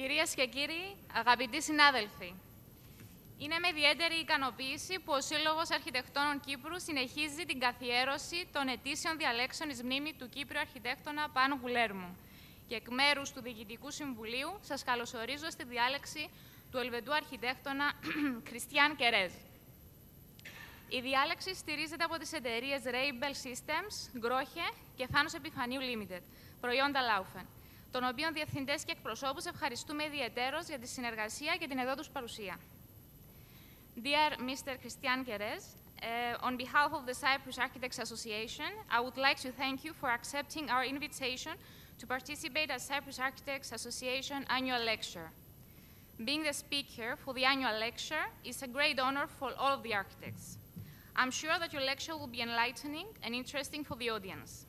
Κυρίες και κύριοι, αγαπητοί συνάδελφοι, είναι με ιδιαίτερη ικανοποίηση που ο Σύλλογος Αρχιτεκτόνων Κύπρου συνεχίζει την καθιέρωση των ετήσιων διαλέξεων εις μνήμη του Κύπριου αρχιτέκτονα Πάνου Γουλέρμου. Και εκ μέρους του Διοικητικού Συμβουλίου σας καλωσορίζω στη διάλεξη του Ελβετού αρχιτέκτονα Κριστιαν Κερέζ. Η διάλεξη στηρίζεται από τις εταιρείες Rainbell Systems, Grohe και Thanos Επιφανίου Limited, προϊόντα Laufen, των οποίων διευθυντέ και εκπροσώπου ευχαριστούμε ιδιαίτερω για τη συνεργασία και την παρουσία. Dear Mr. Christian Kerez, uh, on behalf of the Cyprus Architects Association, I would like to thank you for accepting our invitation to participate at Cyprus Architects Association annual lecture. Being the speaker for the annual lecture is a great honor for all of the architects. I'm sure that your lecture will be enlightening and interesting for the audience,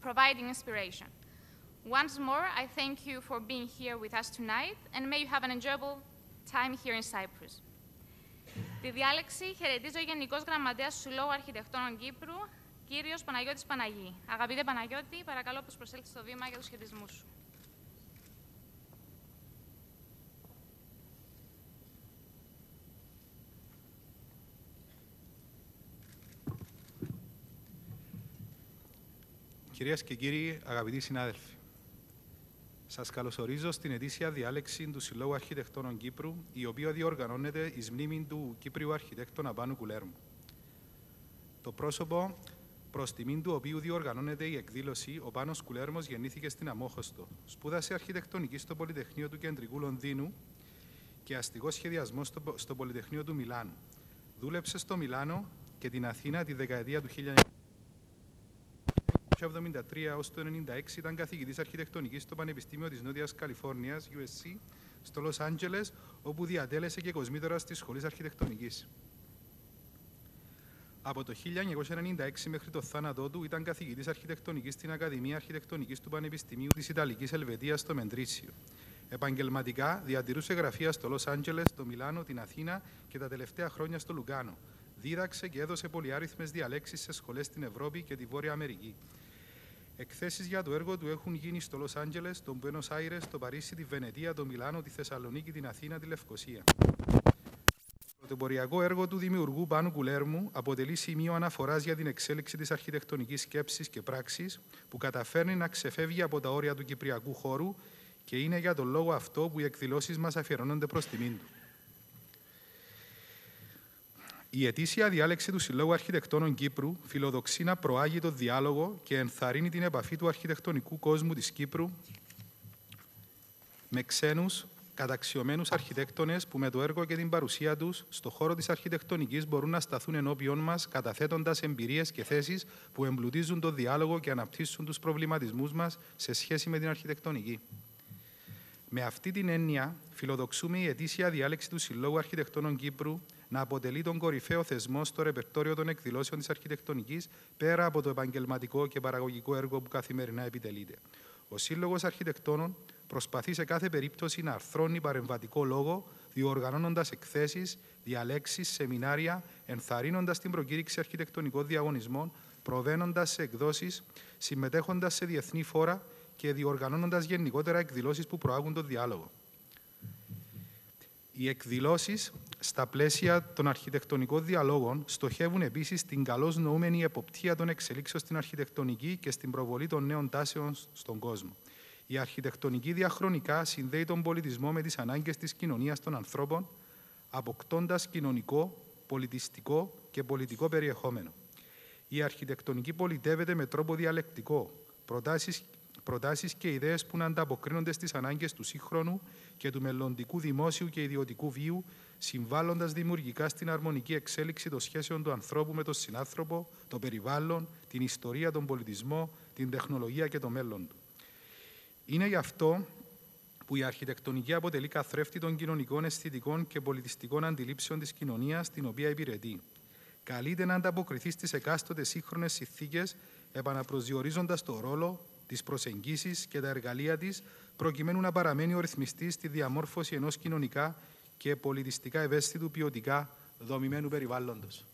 providing inspiration. Once more, I thank you for being here with us tonight, and may you have an enjoyable time here in Cyprus. Τη διάλεξη χαιρετίζει ο Γενικός Γραμματέας του Συλλόγου Αρχιτεκτόνων Κύπρου, κύριος Παναγιώτης Παναγή. Αγαπητέ Παναγιώτη, παρακαλώ πως προσέλθεις στο βήμα για τους χαιρετισμού σου. Κυρίες και κύριοι, αγαπητοί συνάδελφοι, σας καλωσορίζω στην ετήσια διάλεξη του Συλλόγου Αρχιτεκτόνων Κύπρου, η οποία διοργανώνεται εις μνήμη του Κύπριου αρχιτέκτονα Πάνου Κουλέρμου. Το πρόσωπο προς τιμήν του οποίου διοργανώνεται η εκδήλωση, ο Πάνος Κουλέρμος γεννήθηκε στην Αμόχωστο. Σπούδασε αρχιτεκτονική στο Πολυτεχνείο του Κεντρικού Λονδίνου και αστικός σχεδιασμός στο, στο Πολυτεχνείο του Μιλάνου. Δούλεψε στο Μιλάνο και την Αθήνα τη δεκαετία του 1900. 1973 έως το 1996 ήταν καθηγητής αρχιτεκτονικής στο Πανεπιστήμιο της Νότιας Καλιφόρνιας, USC, στο Λος Άντζελες, όπου διατέλεσε και κοσμήτορας της Σχολής Αρχιτεκτονικής. Από το 1996 μέχρι το θάνατό του ήταν καθηγητής αρχιτεκτονικής στην Ακαδημία Αρχιτεκτονικής του Πανεπιστημίου της Ιταλικής Ελβετίας στο Μεντρίτσιο. Επαγγελματικά διατηρούσε γραφεία στο Λος Άντζελες, το Μιλάνο, την Αθήνα και τα τελευταία χρόνια στο Λουγκάνο. Δίδαξε και έδωσε πολυάριθμες διαλέξεις σε σχολές στην Ευρώπη και τη Βόρεια Αμερική. Εκθέσεις για το έργο του έχουν γίνει στο Λος Άντζελες, τον Μπένος Άιρες, το Παρίσι, τη Βενετία, το Μιλάνο, τη Θεσσαλονίκη, την Αθήνα, τη Λευκοσία. Το πρωτοποριακό έργο του δημιουργού Πάνου Κουλέρμου αποτελεί σημείο αναφοράς για την εξέλιξη της αρχιτεκτονικής σκέψης και πράξης που καταφέρνει να ξεφεύγει από τα όρια του κυπριακού χώρου και είναι για τον λόγο αυτό που οι εκδηλώσεις μας αφιερώνονται προς τιμήν του. Η ετήσια διάλεξη του Συλλόγου Αρχιτεκτόνων Κύπρου φιλοδοξεί να προάγει το διάλογο και ενθαρρύνει την επαφή του αρχιτεκτονικού κόσμου της Κύπρου με ξένους καταξιωμένους αρχιτέκτονες που με το έργο και την παρουσία τους στο χώρο της αρχιτεκτονικής μπορούν να σταθούν ενώπιον μας καταθέτοντας εμπειρίες και θέσεις που εμπλουτίζουν το διάλογο και αναπτύσσουν τους προβληματισμούς μας σε σχέση με την αρχιτεκτονική. Με αυτή την έννοια, φιλοδοξούμε η ετήσια διάλεξη του Συλλόγου Αρχιτεκτόνων Κύπρου να αποτελεί τον κορυφαίο θεσμό στο ρεπερτόριο των εκδηλώσεων της αρχιτεκτονικής πέρα από το επαγγελματικό και παραγωγικό έργο που καθημερινά επιτελείται. Ο Σύλλογος Αρχιτεκτόνων προσπαθεί σε κάθε περίπτωση να αρθρώνει παρεμβατικό λόγο, διοργανώνοντας εκθέσεις, διαλέξεις, σεμινάρια, ενθαρρύνοντας την προκήρυξη αρχιτεκτονικών διαγωνισμών, προβαίνοντας σε εκδόσεις, συμμετέχοντας σε διεθνή φόρα και διοργανώνοντας γενικότερα εκδηλώσεις που προάγουν τον διάλογο. Οι εκδηλώσεις στα πλαίσια των αρχιτεκτονικών διαλόγων στοχεύουν επίσης στην καλώ νοούμενη εποπτεία των εξελίξεων στην αρχιτεκτονική και στην προβολή των νέων τάσεων στον κόσμο. Η αρχιτεκτονική διαχρονικά συνδέει τον πολιτισμό με τις ανάγκες της κοινωνίας των ανθρώπων, αποκτώντας κοινωνικό, πολιτιστικό και πολιτικό περιεχόμενο. Η αρχιτεκτονική πολιτεύεται με τρόπο διαλεκτικό. Προτάσεις προτάσεις και ιδέες που να ανταποκρίνονται στις ανάγκες του σύγχρονου και του μελλοντικού δημόσιου και ιδιωτικού βίου, συμβάλλοντας δημιουργικά στην αρμονική εξέλιξη των σχέσεων του ανθρώπου με τον συνάνθρωπο, το περιβάλλον, την ιστορία, τον πολιτισμό, την τεχνολογία και το μέλλον του. Είναι γι' αυτό που η αρχιτεκτονική αποτελεί καθρέφτη των κοινωνικών, αισθητικών και πολιτιστικών αντιλήψεων της κοινωνίας την οποία υπηρετεί. Καλείται να ανταποκριθεί στις εκάστοτε σύγχρονες συνθήκες, επαναπροσδιορίζοντας το ρόλο, τις προσεγγίσεις και τα εργαλεία της, προκειμένου να παραμένει ο ρυθμιστής στη διαμόρφωση ενός κοινωνικά και πολιτιστικά ευαίσθητου ποιοτικά δομημένου περιβάλλοντος.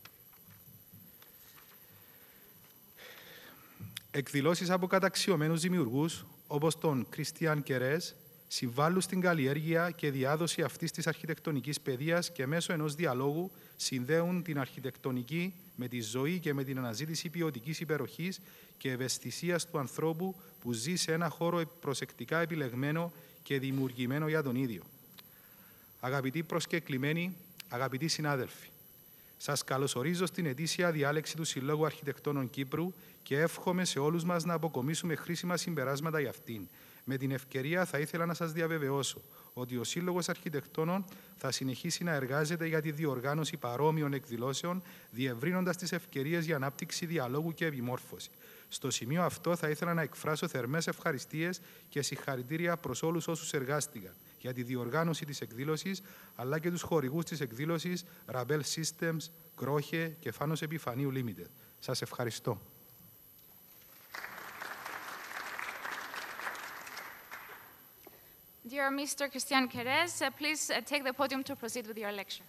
Εκδηλώσεις από καταξιωμένους δημιουργούς, όπως τον Κριστιαν Κερές, συμβάλλουν στην καλλιέργεια και διάδοση αυτής της αρχιτεκτονικής παιδείας και μέσω ενός διαλόγου συνδέουν την αρχιτεκτονική με τη ζωή και με την αναζήτηση ποιοτικής υπεροχής και ευαισθησίας του ανθρώπου που ζει σε ένα χώρο προσεκτικά επιλεγμένο και δημιουργημένο για τον ίδιο. Αγαπητοί προσκεκλημένοι, αγαπητοί συνάδελφοι, Σας καλωσορίζω στην ετήσια διάλεξη του Συλλόγου Αρχιτεκτόνων Κύπρου και εύχομαι σε όλους μας να αποκομίσουμε χρήσιμα συμπεράσματα για αυτήν. Με την ευκαιρία θα ήθελα να σας διαβεβαιώσω ότι ο Σύλλογος Αρχιτεκτόνων θα συνεχίσει να εργάζεται για τη διοργάνωση παρόμοιων εκδηλώσεων, διευρύνοντας τις ευκαιρίες για ανάπτυξη διαλόγου και επιμόρφωση. Στο σημείο αυτό θα ήθελα να εκφράσω θερμές ευχαριστίες και συγχαρητήρια προς όλους όσους εργάστηκαν για τη διοργάνωση της εκδήλωσης, αλλά και τους χορηγούς της εκδήλωσης Rabel Systems, Κρόχε και Φάνο Επιφανίου Limited. Σας ευχαριστώ. Dear Mr. Christian Kerez, uh, please uh, take the podium to proceed with your lecture.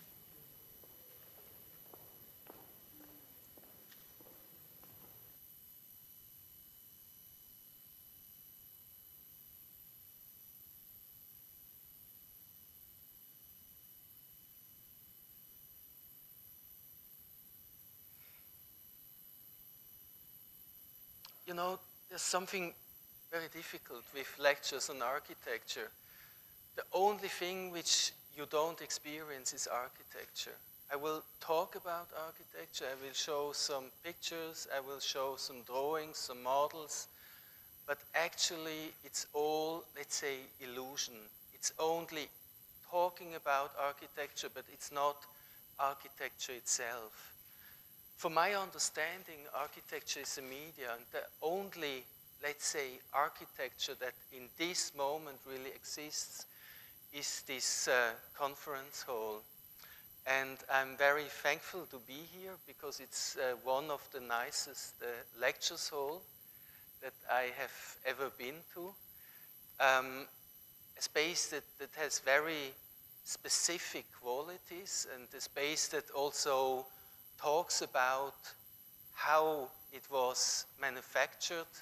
You know, there's something very difficult with lectures on architecture the only thing which you don't experience is architecture. I will talk about architecture, I will show some pictures, I will show some drawings, some models, but actually it's all, let's say, illusion. It's only talking about architecture, but it's not architecture itself. From my understanding, architecture is a media, and the only, let's say, architecture that in this moment really exists is this uh, conference hall. And I'm very thankful to be here because it's uh, one of the nicest uh, lectures hall that I have ever been to. Um, a space that, that has very specific qualities and a space that also talks about how it was manufactured,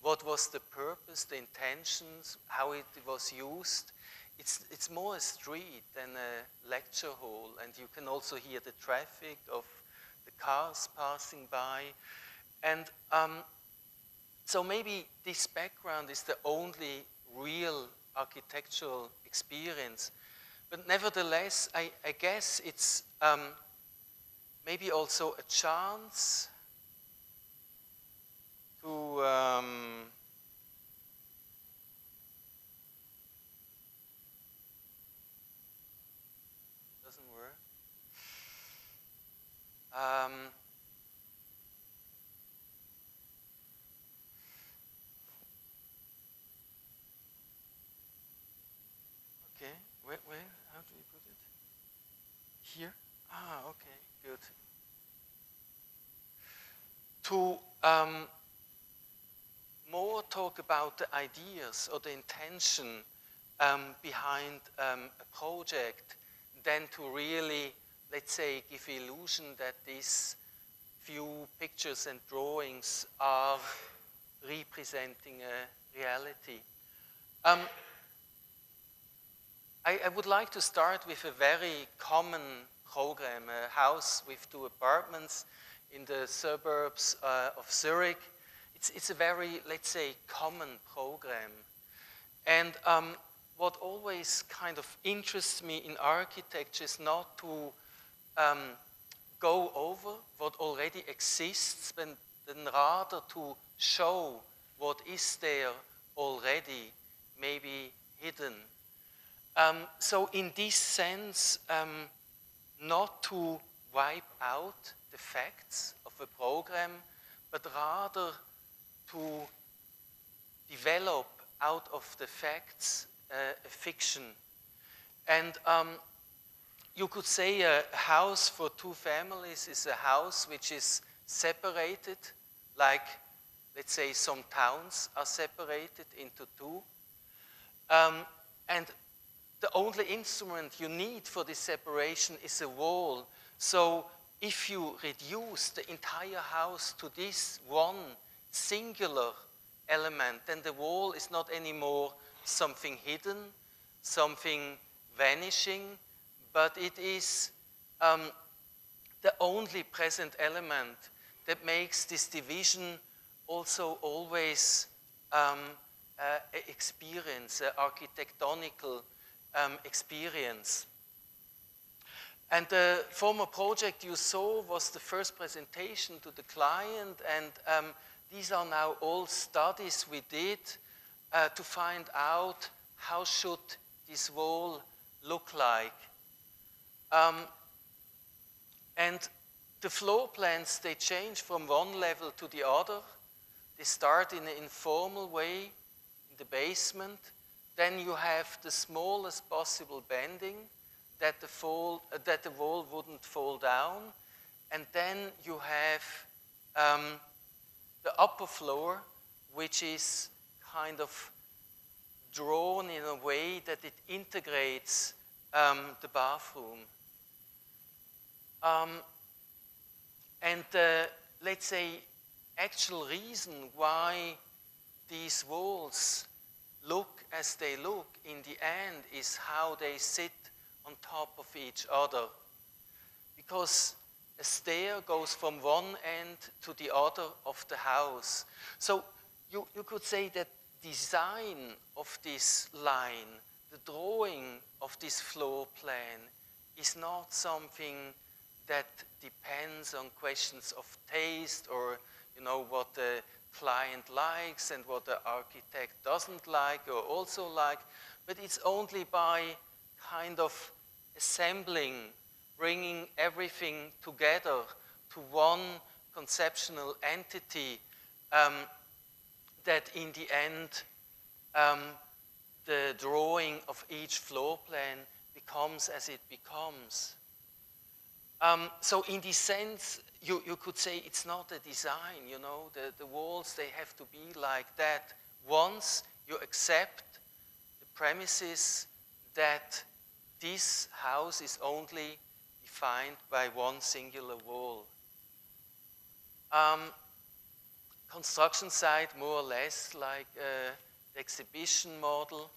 what was the purpose, the intentions, how it was used, it's, it's more a street than a lecture hall, and you can also hear the traffic of the cars passing by. And um, so maybe this background is the only real architectural experience. But nevertheless, I, I guess it's um, maybe also a chance to um, Um, okay, where, where, how do we put it? Here? Ah, okay, good. To um, more talk about the ideas or the intention um, behind um, a project than to really let's say, give illusion that these few pictures and drawings are representing a reality. Um, I, I, would like to start with a very common program, a house with two apartments in the suburbs uh, of Zurich. It's, it's, a very, let's say, common program. And um, what always kind of interests me in architecture is not to um, go over what already exists, but then rather to show what is there already, maybe hidden. Um, so in this sense, um, not to wipe out the facts of a program, but rather to develop out of the facts uh, a fiction. And um, you could say a house for two families is a house which is separated, like, let's say, some towns are separated into two. Um, and the only instrument you need for this separation is a wall. So if you reduce the entire house to this one singular element, then the wall is not anymore something hidden, something vanishing, but it is um, the only present element that makes this division also always um, uh, experience, uh, architectonical um, experience. And the former project you saw was the first presentation to the client, and um, these are now all studies we did uh, to find out how should this wall look like. Um, and the floor plans, they change from one level to the other. They start in an informal way in the basement. Then you have the smallest possible bending that the, fall, uh, that the wall wouldn't fall down. And then you have um, the upper floor, which is kind of drawn in a way that it integrates um, the bathroom. Um, and the, let's say, actual reason why these walls look as they look in the end is how they sit on top of each other. Because a stair goes from one end to the other of the house. So you, you could say that design of this line, the drawing of this floor plan is not something that depends on questions of taste or you know what the client likes and what the architect doesn't like or also like, but it's only by kind of assembling, bringing everything together to one conceptual entity um, that in the end um, the drawing of each floor plan becomes as it becomes. Um, so in this sense, you, you could say it's not a design, you know, the, the walls, they have to be like that. Once you accept the premises that this house is only defined by one singular wall. Um, construction site, more or less like uh, the exhibition model.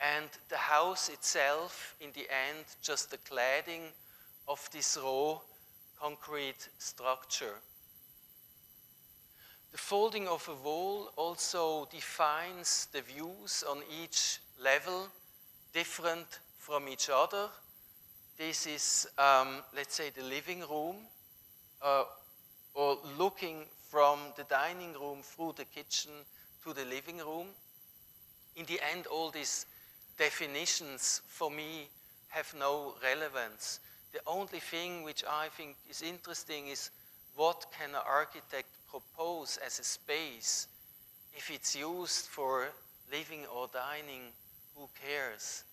And the house itself, in the end, just the cladding of this raw concrete structure. The folding of a wall also defines the views on each level different from each other. This is, um, let's say, the living room, uh, or looking from the dining room through the kitchen to the living room. In the end, all these definitions for me have no relevance. The only thing which I think is interesting is what can an architect propose as a space if it's used for living or dining who cares?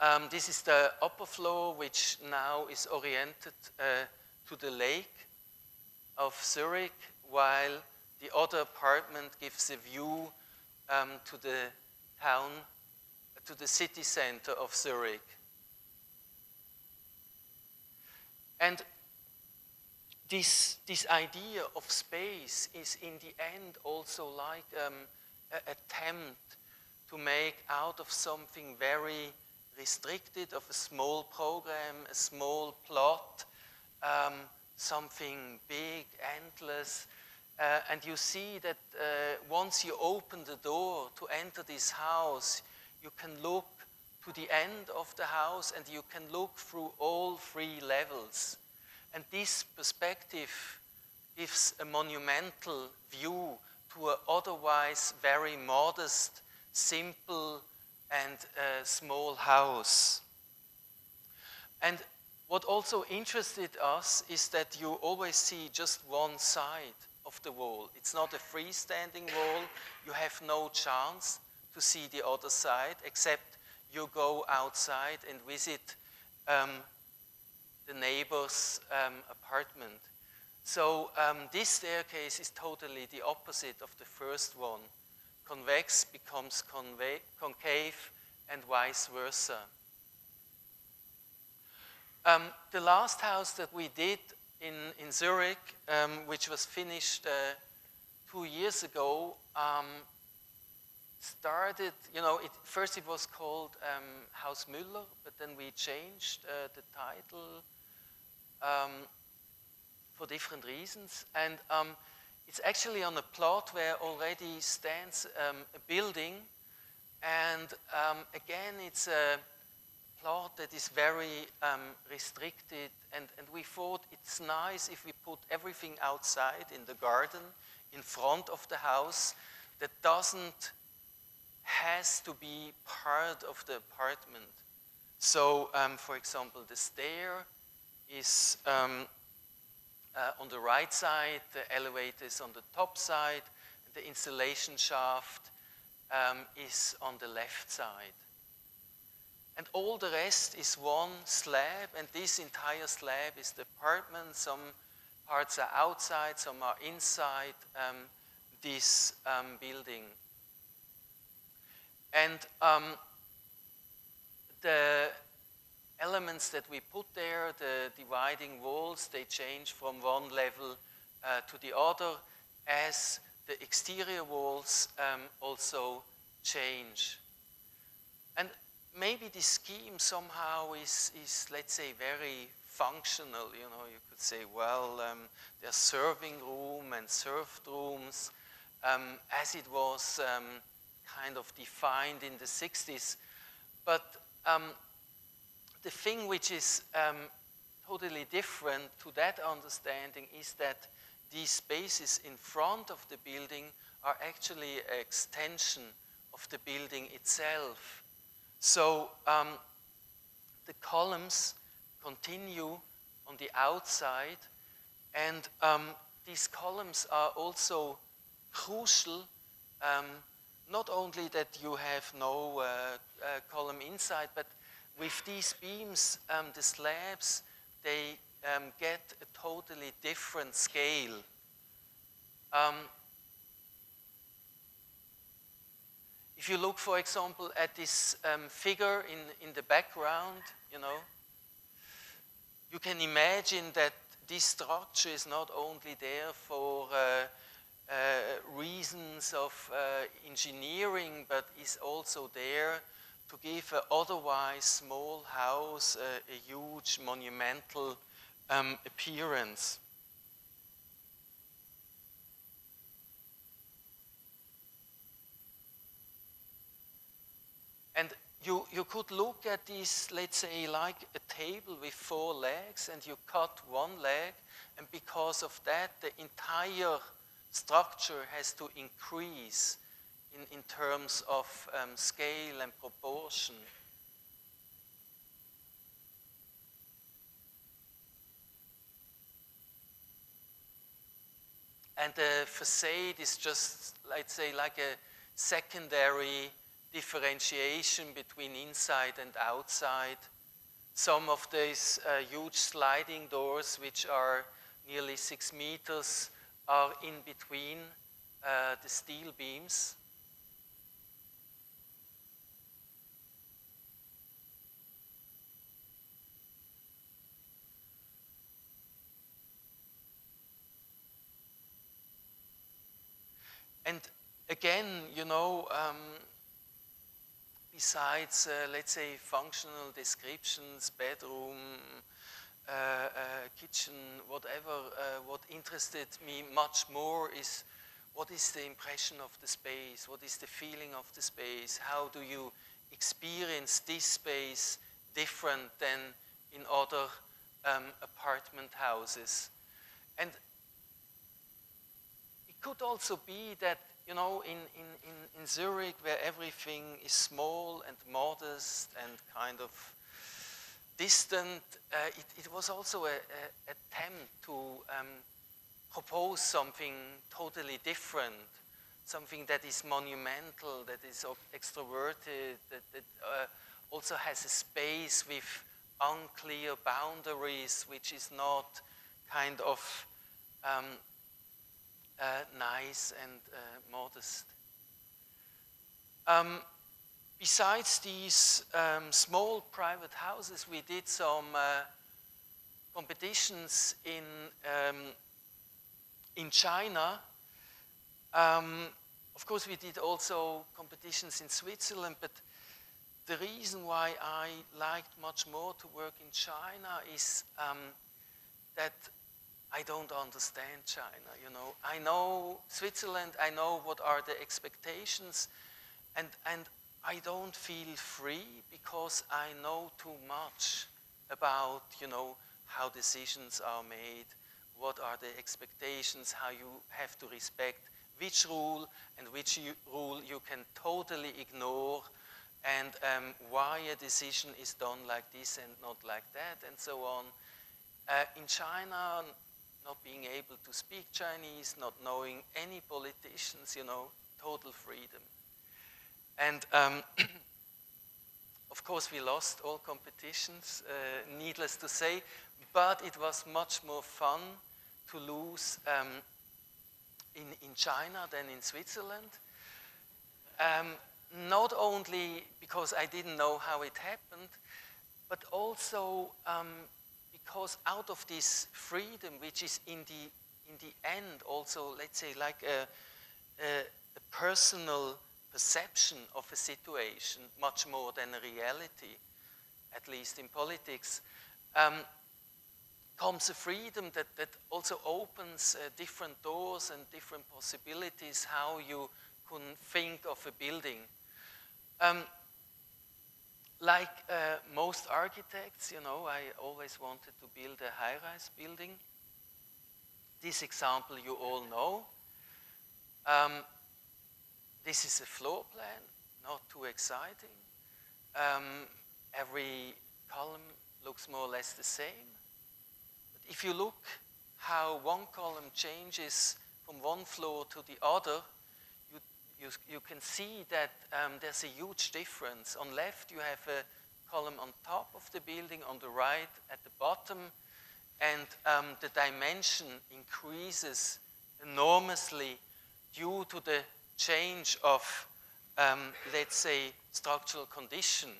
Um, this is the upper floor, which now is oriented uh, to the lake of Zurich, while the other apartment gives a view um, to the town, to the city center of Zurich. And this, this idea of space is in the end also like um, an attempt to make out of something very restricted, of a small program, a small plot, um, something big, endless. Uh, and you see that uh, once you open the door to enter this house, you can look to the end of the house and you can look through all three levels. And this perspective gives a monumental view to an otherwise very modest, simple, and uh, small house. And what also interested us is that you always see just one side of the wall. It's not a freestanding wall. You have no chance to see the other side except you go outside and visit um, the neighbor's um, apartment. So um, this staircase is totally the opposite of the first one. Convex becomes concave and vice versa. Um, the last house that we did in, in Zurich, um, which was finished uh, two years ago, um, started, you know, it, first it was called um, Haus Müller, but then we changed uh, the title um, for different reasons. And um, it's actually on a plot where already stands um, a building. And um, again, it's a plot that is very um, restricted. And, and we thought it's nice if we put everything outside in the garden, in front of the house, that doesn't has to be part of the apartment. So, um, for example, the stair is um, uh, on the right side, the elevator is on the top side, the installation shaft um, is on the left side. And all the rest is one slab, and this entire slab is the apartment. Some parts are outside, some are inside um, this um, building. And um, the elements that we put there, the dividing walls, they change from one level uh, to the other as the exterior walls um, also change. And maybe the scheme somehow is, is, let's say, very functional. You know, you could say, well, um, there's serving room and served rooms, um, as it was um, kind of defined in the 60s. But um, the thing which is um, totally different to that understanding is that these spaces in front of the building are actually an extension of the building itself. So um, the columns continue on the outside, and um, these columns are also crucial um, not only that you have no uh, uh, column inside, but with these beams, um, the slabs, they um, get a totally different scale. Um, if you look, for example, at this um, figure in, in the background, you know, you can imagine that this structure is not only there for uh, reasons of uh, engineering, but is also there to give an otherwise small house uh, a huge monumental um, appearance. And you, you could look at this, let's say, like a table with four legs, and you cut one leg, and because of that, the entire structure has to increase in, in terms of um, scale and proportion. And the facade is just, let's say, like a secondary differentiation between inside and outside. Some of these uh, huge sliding doors, which are nearly six meters, are in between uh, the steel beams. And again, you know, um, besides, uh, let's say, functional descriptions, bedroom, kitchen, whatever, uh, what interested me much more is what is the impression of the space? What is the feeling of the space? How do you experience this space different than in other um, apartment houses? And it could also be that, you know, in, in, in, in Zurich, where everything is small and modest and kind of distant, uh, it, it, was also an attempt to um, propose something totally different, something that is monumental, that is extroverted, that, that uh, also has a space with unclear boundaries, which is not kind of um, uh, nice and uh, modest. Um, besides these um, small private houses, we did some uh, competitions in, um, in China. Um, of course, we did also competitions in Switzerland, but the reason why I liked much more to work in China is um, that I don't understand China. You know, I know Switzerland. I know what are the expectations, and and I don't feel free because I know too much about you know how decisions are made, what are the expectations, how you have to respect which rule and which you, rule you can totally ignore, and um, why a decision is done like this and not like that, and so on. Uh, in China, not being able to speak Chinese, not knowing any politicians, you know, total freedom. And um, of course, we lost all competitions, uh, needless to say, but it was much more fun to lose um, in, in China than in Switzerland. Um, not only because I didn't know how it happened, but also um, because out of this freedom, which is in the, in the end also, let's say, like a, a, a personal perception of a situation, much more than a reality, at least in politics, um, comes a freedom that, that also opens uh, different doors and different possibilities how you can think of a building. Um, like uh, most architects, you know, I always wanted to build a high-rise building. This example you all know. Um, this is a floor plan, not too exciting. Um, every column looks more or less the same. But if you look how one column changes from one floor to the other, you, you can see that um, there's a huge difference. On left, you have a column on top of the building, on the right, at the bottom, and um, the dimension increases enormously due to the change of, um, let's say, structural condition.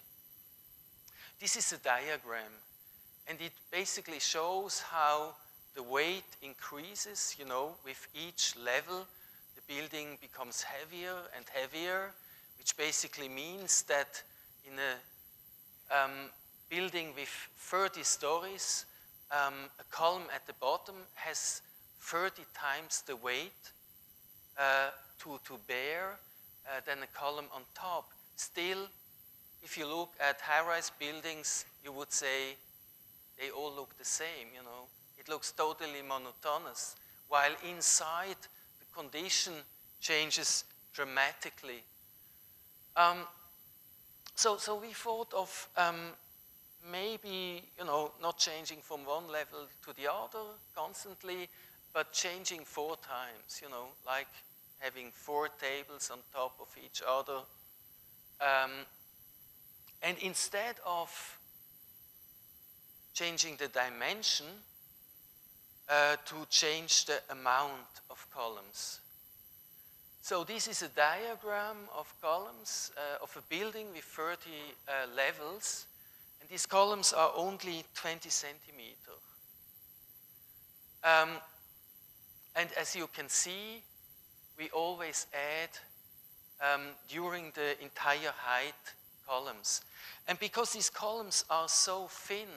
This is a diagram, and it basically shows how the weight increases, you know, with each level the building becomes heavier and heavier, which basically means that in a um, building with 30 stories, um, a column at the bottom has 30 times the weight uh, to, to bear uh, than a column on top. Still, if you look at high-rise buildings, you would say they all look the same, you know. It looks totally monotonous, while inside the condition changes dramatically. Um, so, so we thought of um, maybe, you know, not changing from one level to the other constantly, but changing four times, you know, like having four tables on top of each other. Um, and instead of changing the dimension, uh, to change the amount of columns. So this is a diagram of columns uh, of a building with 30 uh, levels, and these columns are only 20 centimeter. Um, and as you can see, we always add um, during the entire height columns. And because these columns are so thin,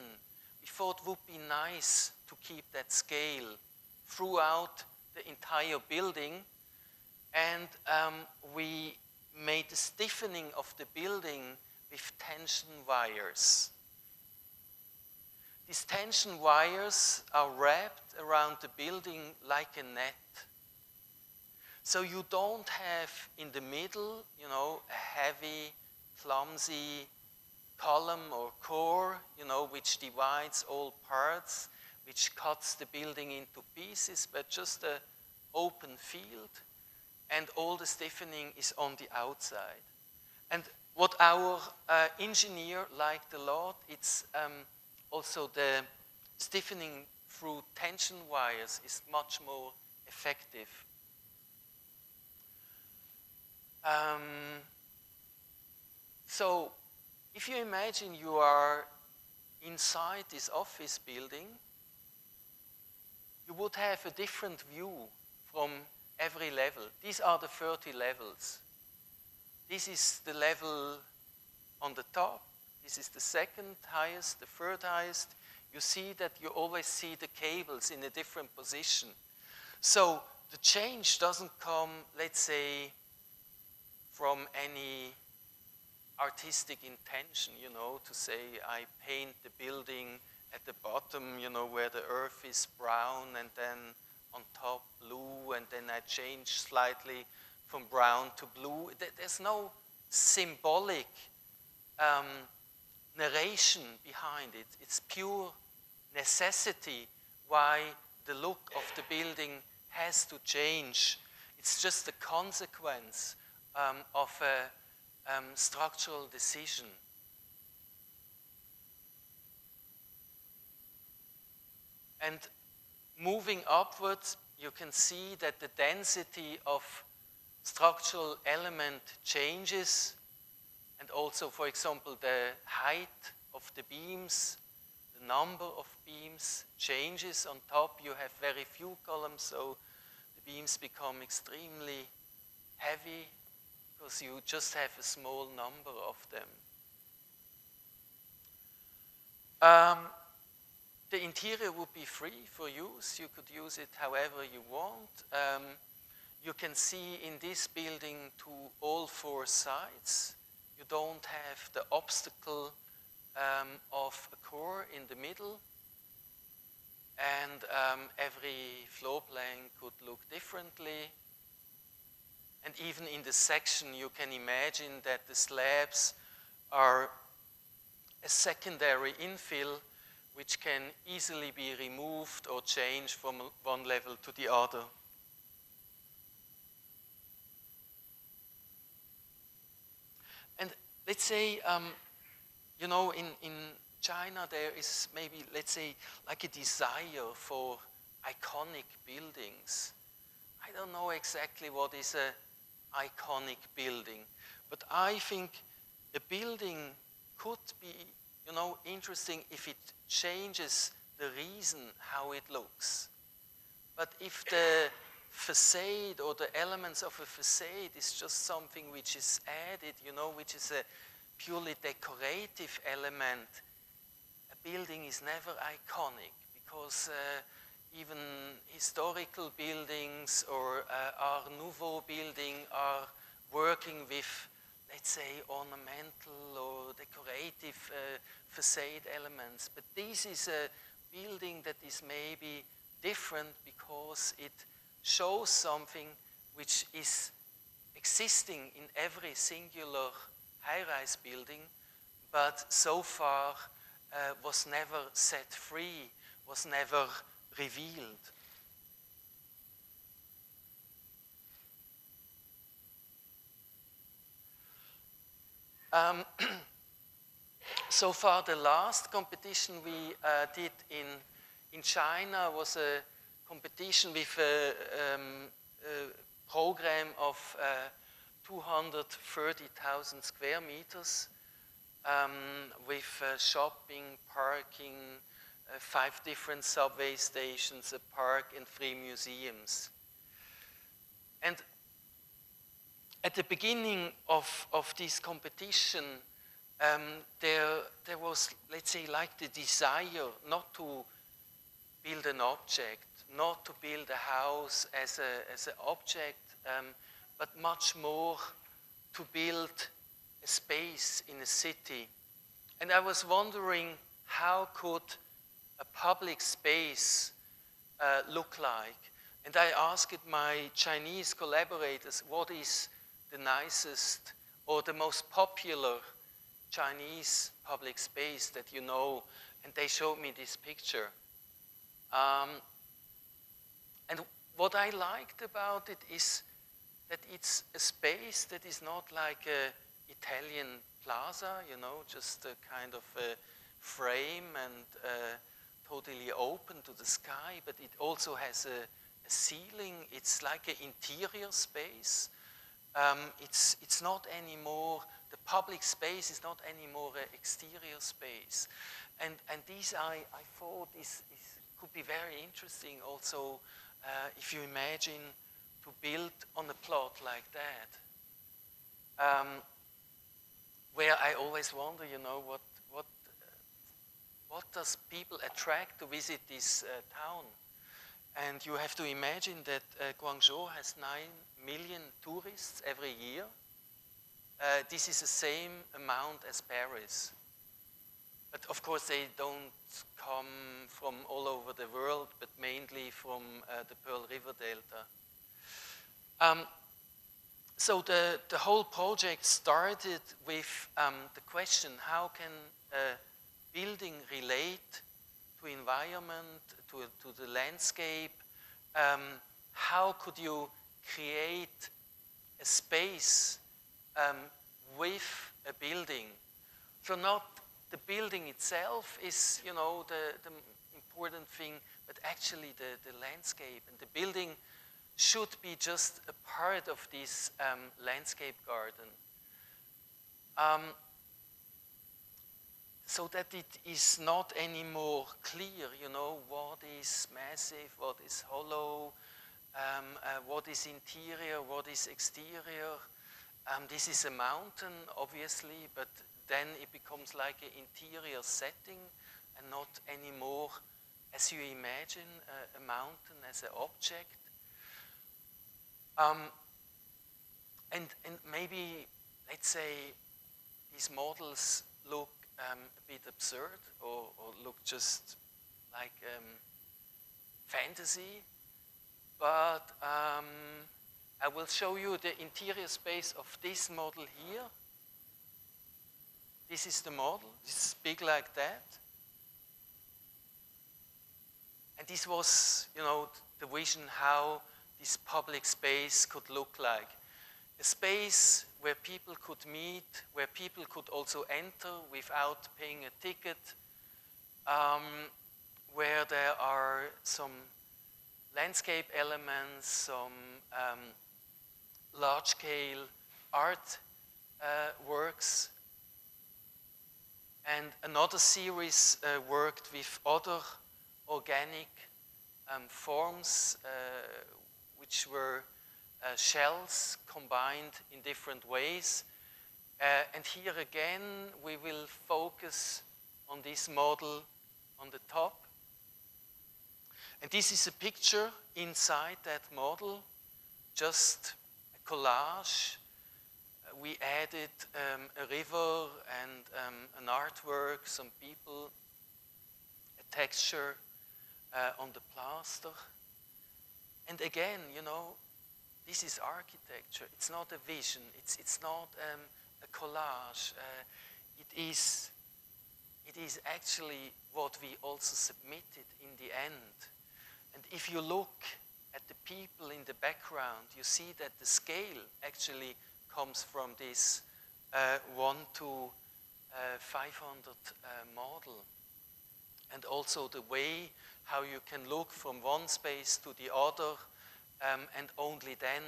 we thought it would be nice to keep that scale throughout the entire building. And um, we made the stiffening of the building with tension wires. These tension wires are wrapped around the building like a net. So you don't have in the middle, you know, a heavy, clumsy column or core, you know, which divides all parts which cuts the building into pieces, but just an open field, and all the stiffening is on the outside. And what our uh, engineer liked a lot, it's um, also the stiffening through tension wires is much more effective. Um, so if you imagine you are inside this office building, you would have a different view from every level. These are the 30 levels. This is the level on the top. This is the second highest, the third highest. You see that you always see the cables in a different position. So the change doesn't come, let's say, from any artistic intention, you know, to say I paint the building at the bottom, you know, where the earth is brown and then on top blue and then I change slightly from brown to blue. There's no symbolic um, narration behind it. It's pure necessity why the look of the building has to change. It's just a consequence um, of a um, structural decision. And moving upwards, you can see that the density of structural element changes and also, for example, the height of the beams, the number of beams changes. On top, you have very few columns, so the beams become extremely heavy because you just have a small number of them. Um, the interior would be free for use. You could use it however you want. Um, you can see in this building to all four sides. You don't have the obstacle um, of a core in the middle. And um, every floor plan could look differently. And even in the section, you can imagine that the slabs are a secondary infill which can easily be removed or changed from one level to the other. And let's say, um, you know, in, in China there is maybe, let's say, like a desire for iconic buildings. I don't know exactly what is a iconic building, but I think a building could be, you know, interesting if it changes the reason how it looks. But if the facade or the elements of a facade is just something which is added, you know, which is a purely decorative element, a building is never iconic because uh, even historical buildings or uh, Art Nouveau building are working with let's say, ornamental or decorative uh, facade elements. But this is a building that is maybe different because it shows something which is existing in every singular high-rise building, but so far uh, was never set free, was never revealed. Um, so far, the last competition we uh, did in, in China was a competition with a, um, a program of uh, 230,000 square meters um, with uh, shopping, parking, five different subway stations, a park, and three museums. And at the beginning of, of this competition, um, there, there was, let's say, like the desire not to build an object, not to build a house as, a, as an object, um, but much more to build a space in a city. And I was wondering how could a public space uh, look like? And I asked my Chinese collaborators, what is the nicest or the most popular Chinese public space that you know, and they showed me this picture. Um, and what I liked about it is that it's a space that is not like a Italian plaza, you know, just a kind of a frame and uh, totally open to the sky, but it also has a, a ceiling. It's like an interior space um, it's, it's not anymore, the public space is not anymore an exterior space. And, and these I, I thought is, is, could be very interesting also uh, if you imagine to build on a plot like that. Um, where I always wonder, you know, what, what, does people attract to visit this uh, town? And you have to imagine that uh, Guangzhou has 9 million tourists every year. Uh, this is the same amount as Paris. But of course, they don't come from all over the world, but mainly from uh, the Pearl River Delta. Um, so the, the whole project started with um, the question, how can a building relate to environment, to, to the landscape? Um, how could you create a space um, with a building? So not the building itself is, you know, the, the important thing, but actually the, the landscape. And the building should be just a part of this um, landscape garden. So that it is not anymore clear, you know, what is massive, what is hollow, um, uh, what is interior, what is exterior. Um, this is a mountain, obviously, but then it becomes like an interior setting and not anymore as you imagine a, a mountain as an object. Um, and, and maybe, let's say, these models look um, a bit absurd or, or look just like um, fantasy, but um, I will show you the interior space of this model here. This is the model, this is big like that. And this was, you know, the vision how this public space could look like. A space where people could meet, where people could also enter without paying a ticket, um, where there are some landscape elements, some um, large-scale art uh, works. And another series uh, worked with other organic um, forms uh, which were uh, shells combined in different ways. Uh, and here again, we will focus on this model on the top. And this is a picture inside that model, just a collage. Uh, we added um, a river and um, an artwork, some people, a texture uh, on the plaster. And again, you know, this is architecture. It's not a vision. It's, it's not um, a collage. Uh, it, is, it is actually what we also submitted in the end. And if you look at the people in the background, you see that the scale actually comes from this uh, 1 to uh, 500 uh, model. And also the way how you can look from one space to the other um, and only then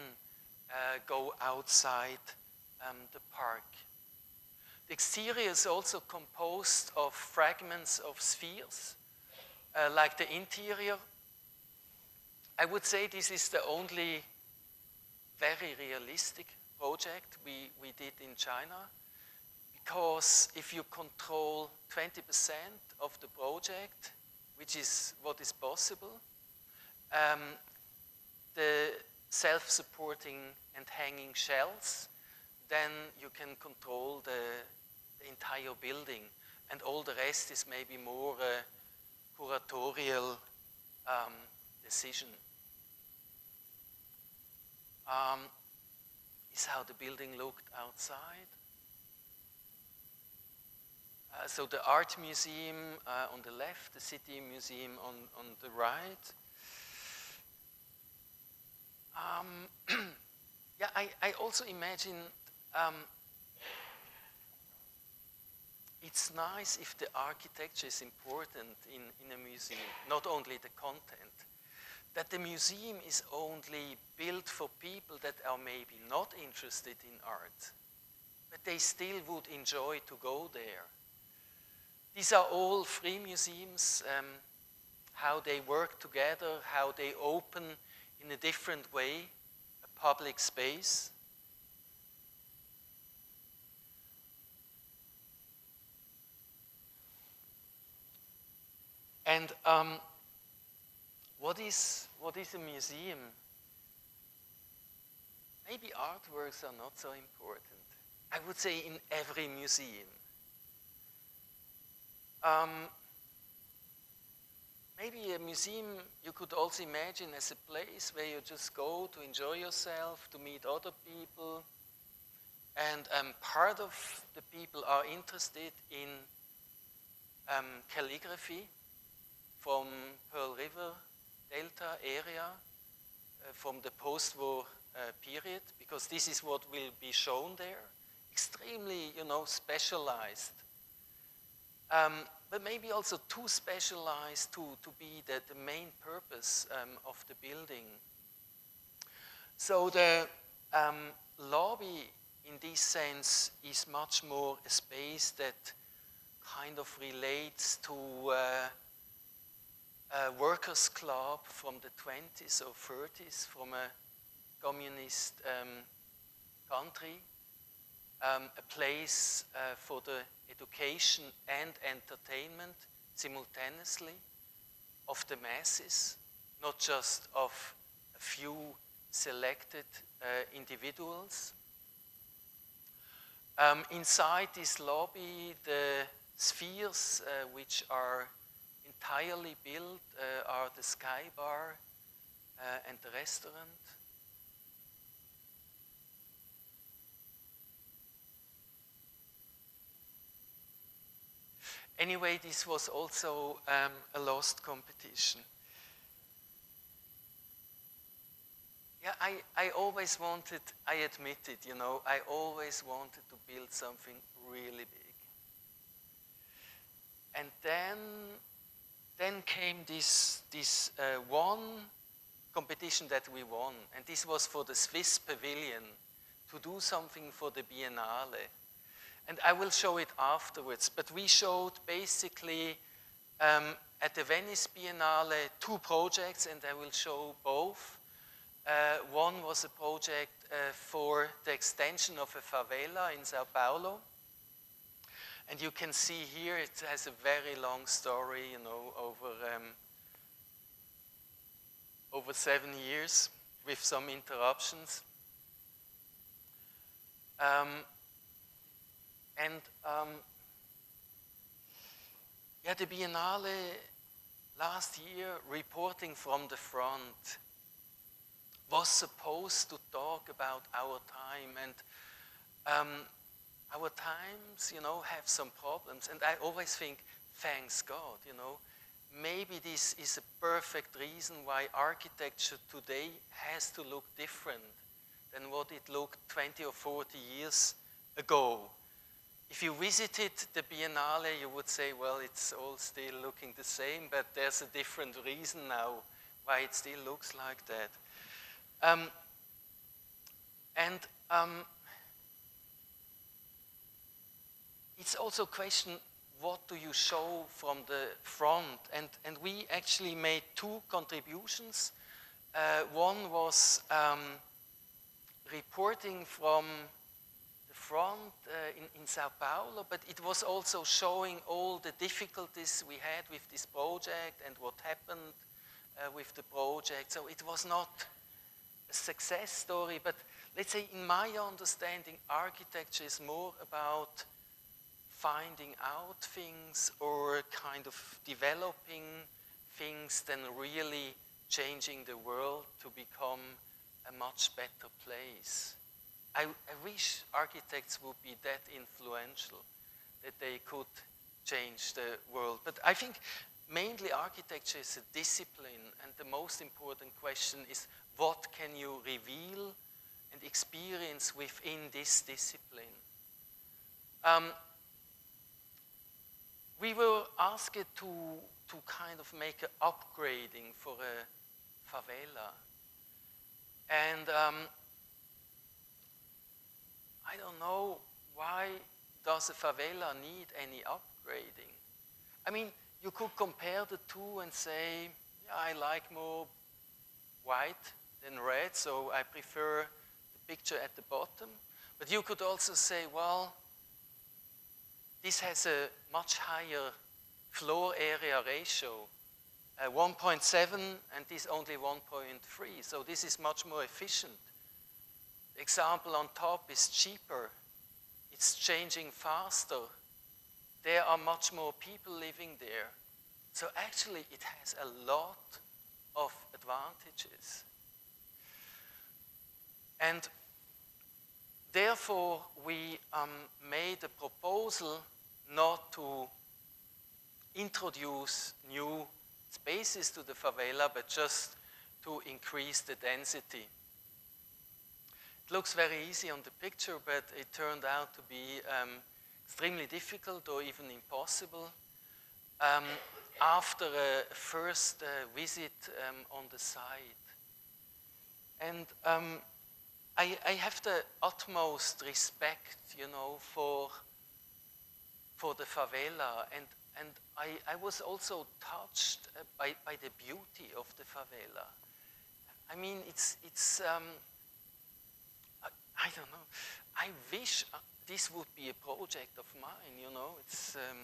uh, go outside um, the park. The exterior is also composed of fragments of spheres, uh, like the interior. I would say this is the only very realistic project we, we did in China, because if you control 20% of the project, which is what is possible, um, the self-supporting and hanging shells, then you can control the, the, entire building. And all the rest is maybe more a curatorial um, decision. Um, is how the building looked outside. Uh, so the art museum uh, on the left, the city museum on, on the right. Um, yeah, I, I, also imagine um, it's nice if the architecture is important in, in a museum, not only the content. That the museum is only built for people that are maybe not interested in art, but they still would enjoy to go there. These are all free museums, um, how they work together, how they open in a different way. A public space. And um, what, is, what is a museum? Maybe artworks are not so important. I would say in every museum. Um, maybe a museum you could also imagine as a place where you just go to enjoy yourself, to meet other people. And um, part of the people are interested in um, calligraphy from Pearl River Delta area, uh, from the post-war uh, period, because this is what will be shown there. Extremely, you know, specialized. Um, but maybe also too specialized to, to be the, the main purpose um, of the building. So the um, lobby, in this sense, is much more a space that kind of relates to uh, a workers' club from the 20s or 30s from a communist um, country, um, a place uh, for the education and entertainment simultaneously of the masses, not just of a few selected uh, individuals. Um, inside this lobby, the spheres uh, which are entirely built uh, are the Sky Bar uh, and the restaurant. Anyway, this was also um, a lost competition. Yeah, I, I always wanted, I admit it, you know, I always wanted to build something really big. And then then came this, this uh, one competition that we won, and this was for the Swiss Pavilion to do something for the Biennale. And I will show it afterwards, but we showed basically um, at the Venice Biennale two projects, and I will show both. Uh, one was a project uh, for the extension of a favela in Sao Paulo, and you can see here it has a very long story, you know, over, um, over seven years with some interruptions. Um, and um, yeah, the Biennale last year, reporting from the front, was supposed to talk about our time and um, our times, you know, have some problems. And I always think, thanks God, you know, maybe this is a perfect reason why architecture today has to look different than what it looked 20 or 40 years ago. If you visited the Biennale, you would say, well, it's all still looking the same, but there's a different reason now why it still looks like that. Um, and um, it's also a question, what do you show from the front? And, and we actually made two contributions. Uh, one was um, reporting from front uh, in, in Sao Paulo, but it was also showing all the difficulties we had with this project and what happened uh, with the project. So it was not a success story, but let's say in my understanding, architecture is more about finding out things or kind of developing things than really changing the world to become a much better place. I, wish architects would be that influential that they could change the world. But I think mainly architecture is a discipline, and the most important question is what can you reveal and experience within this discipline? Um, we were asked to, to kind of make an upgrading for a favela. And um, I don't know why does a favela need any upgrading? I mean, you could compare the two and say, yeah, I like more white than red, so I prefer the picture at the bottom. But you could also say, well, this has a much higher floor area ratio, uh, 1.7 and this only 1.3, so this is much more efficient. Example on top is cheaper, it's changing faster, there are much more people living there. So actually it has a lot of advantages. And therefore we um, made a proposal not to introduce new spaces to the favela, but just to increase the density. It looks very easy on the picture, but it turned out to be um, extremely difficult or even impossible. Um, after a first uh, visit um, on the site. And um, I, I, have the utmost respect, you know, for, for the favela. And, and I, I was also touched uh, by, by the beauty of the favela. I mean, it's, it's um, I, don't know. I wish uh, this would be a project of mine, you know. It's, um,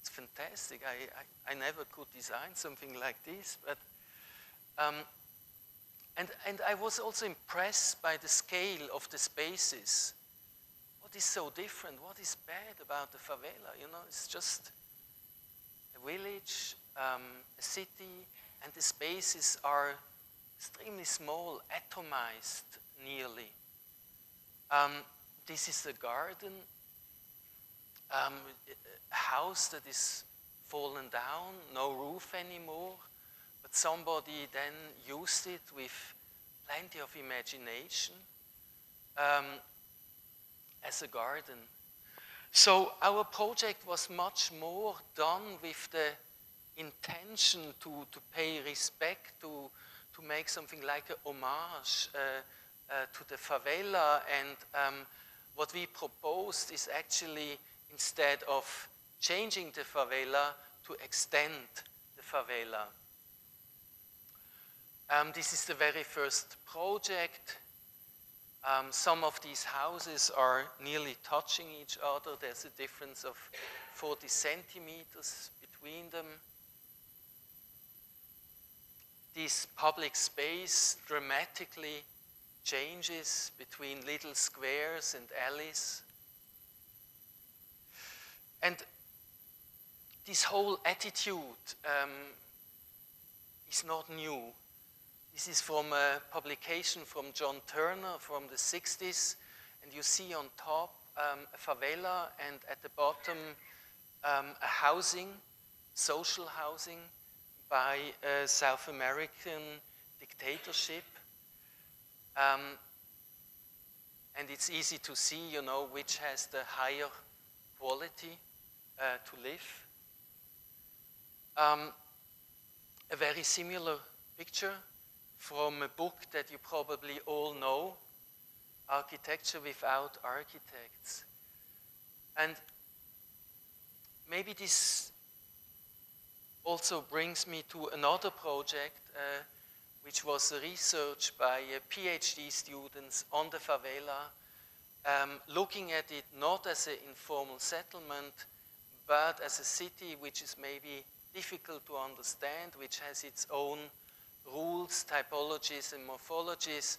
it's fantastic. I, I, I, never could design something like this, but um, and, and I was also impressed by the scale of the spaces. What is so different? What is bad about the favela? You know, it's just a village, um, a city, and the spaces are extremely small, atomized nearly. Um, this is a garden, um, a house that is fallen down, no roof anymore, but somebody then used it with plenty of imagination um, as a garden. So our project was much more done with the intention to, to pay respect, to, to make something like a homage uh, to the favela and um, what we proposed is actually instead of changing the favela to extend the favela. Um, this is the very first project. Um, some of these houses are nearly touching each other. There's a difference of 40 centimeters between them. This public space dramatically changes between little squares and alleys. And this whole attitude um, is not new. This is from a publication from John Turner from the 60s, and you see on top um, a favela and at the bottom um, a housing, social housing by a South American dictatorship um, and it's easy to see, you know, which has the higher quality uh, to live. Um, a very similar picture from a book that you probably all know, Architecture Without Architects. And maybe this also brings me to another project uh, which was research by uh, PhD students on the favela, um, looking at it not as an informal settlement, but as a city which is maybe difficult to understand, which has its own rules, typologies, and morphologies.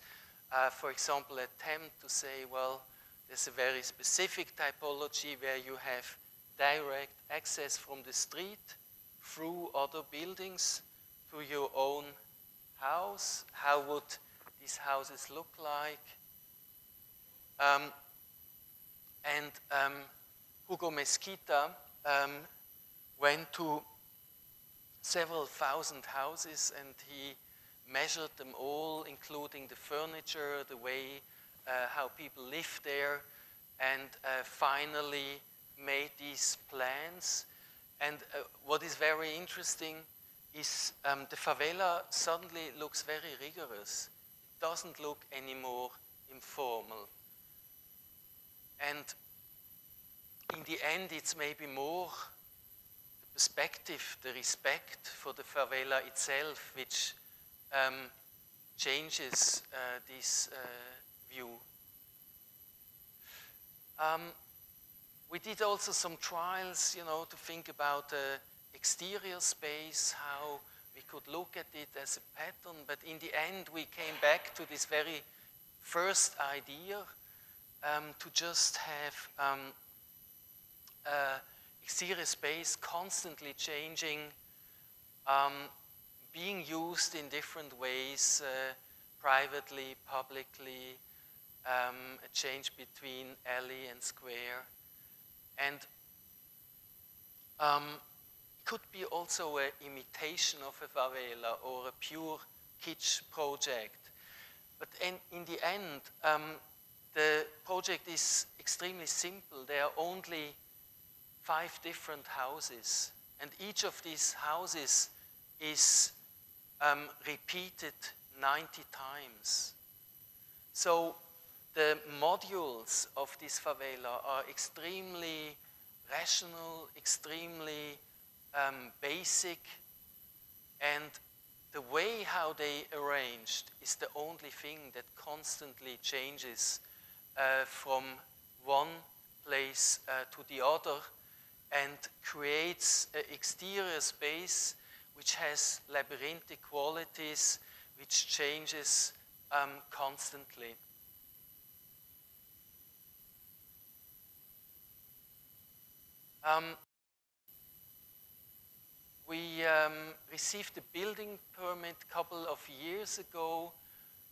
Uh, for example, attempt to say, well, there's a very specific typology where you have direct access from the street through other buildings to your own house. How would these houses look like? Um, and um, Hugo Mesquita um, went to several thousand houses and he measured them all, including the furniture, the way uh, how people live there, and uh, finally made these plans. And uh, what is very interesting is um, the favela suddenly looks very rigorous. It doesn't look anymore informal. And in the end, it's maybe more the perspective, the respect for the favela itself, which um, changes uh, this uh, view. Um, we did also some trials, you know, to think about the exterior space, how we could look at it as a pattern, but in the end we came back to this very first idea um, to just have um, uh, exterior space constantly changing, um, being used in different ways, uh, privately, publicly, um, a change between alley and square. And um, could be also an imitation of a favela or a pure kitsch project. But in, in the end, um, the project is extremely simple. There are only five different houses, and each of these houses is um, repeated 90 times. So the modules of this favela are extremely rational, extremely um, basic, and the way how they arranged is the only thing that constantly changes uh, from one place uh, to the other and creates an exterior space which has labyrinthic qualities, which changes um, constantly. Um, we um, received a building permit a couple of years ago.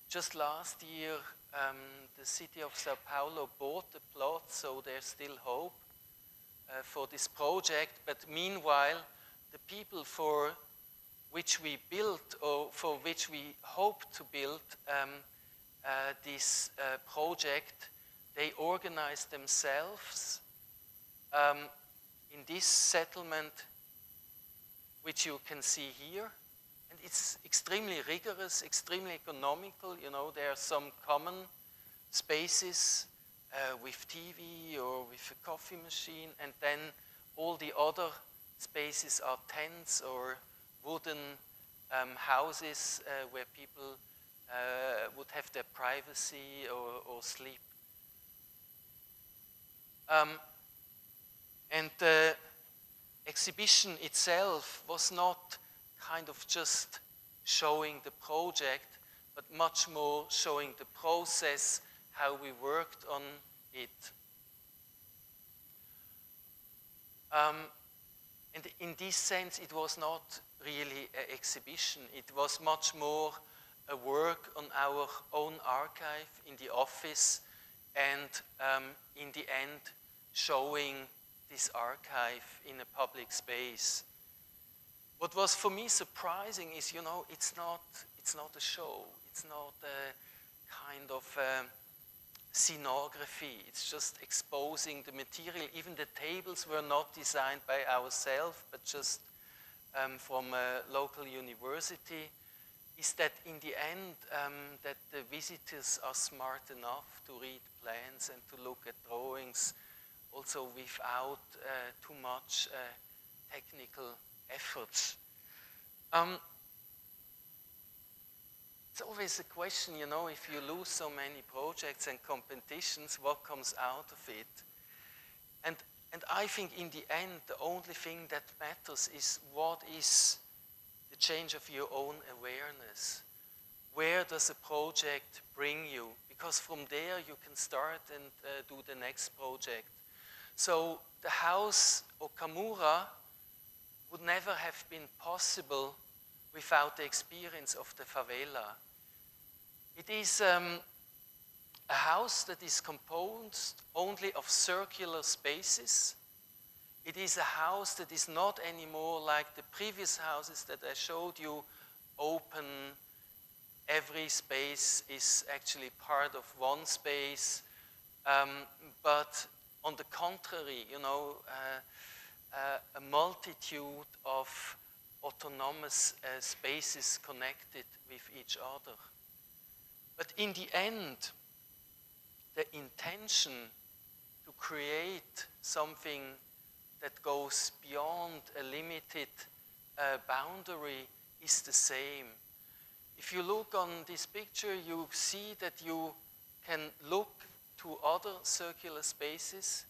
Just last year, um, the city of Sao Paulo bought the plot, so there's still hope uh, for this project. But meanwhile, the people for which we built or for which we hope to build um, uh, this uh, project, they organized themselves. Um, in this settlement, which you can see here, and it's extremely rigorous, extremely economical. You know, there are some common spaces uh, with TV or with a coffee machine, and then all the other spaces are tents or wooden um, houses uh, where people uh, would have their privacy or, or sleep. Um, and the exhibition itself was not kind of just showing the project, but much more showing the process, how we worked on it. Um, and in this sense, it was not really an exhibition. It was much more a work on our own archive in the office and um, in the end showing this archive in a public space. What was for me surprising is, you know, it's not, it's not a show. It's not a kind of uh, scenography. It's just exposing the material. Even the tables were not designed by ourselves, but just um, from a local university. Is that in the end um, that the visitors are smart enough to read plans and to look at drawings also without uh, too much uh, technical efforts. Um, it's always a question, you know, if you lose so many projects and competitions, what comes out of it? And, and I think in the end, the only thing that matters is what is the change of your own awareness. Where does a project bring you? Because from there you can start and uh, do the next project. So the house Okamura would never have been possible without the experience of the favela. It is um, a house that is composed only of circular spaces. It is a house that is not anymore like the previous houses that I showed you, open. Every space is actually part of one space. Um, but on the contrary, you know, uh, uh, a multitude of autonomous uh, spaces connected with each other. But in the end, the intention to create something that goes beyond a limited uh, boundary is the same. if you look on this picture, you see that you can look to other circular spaces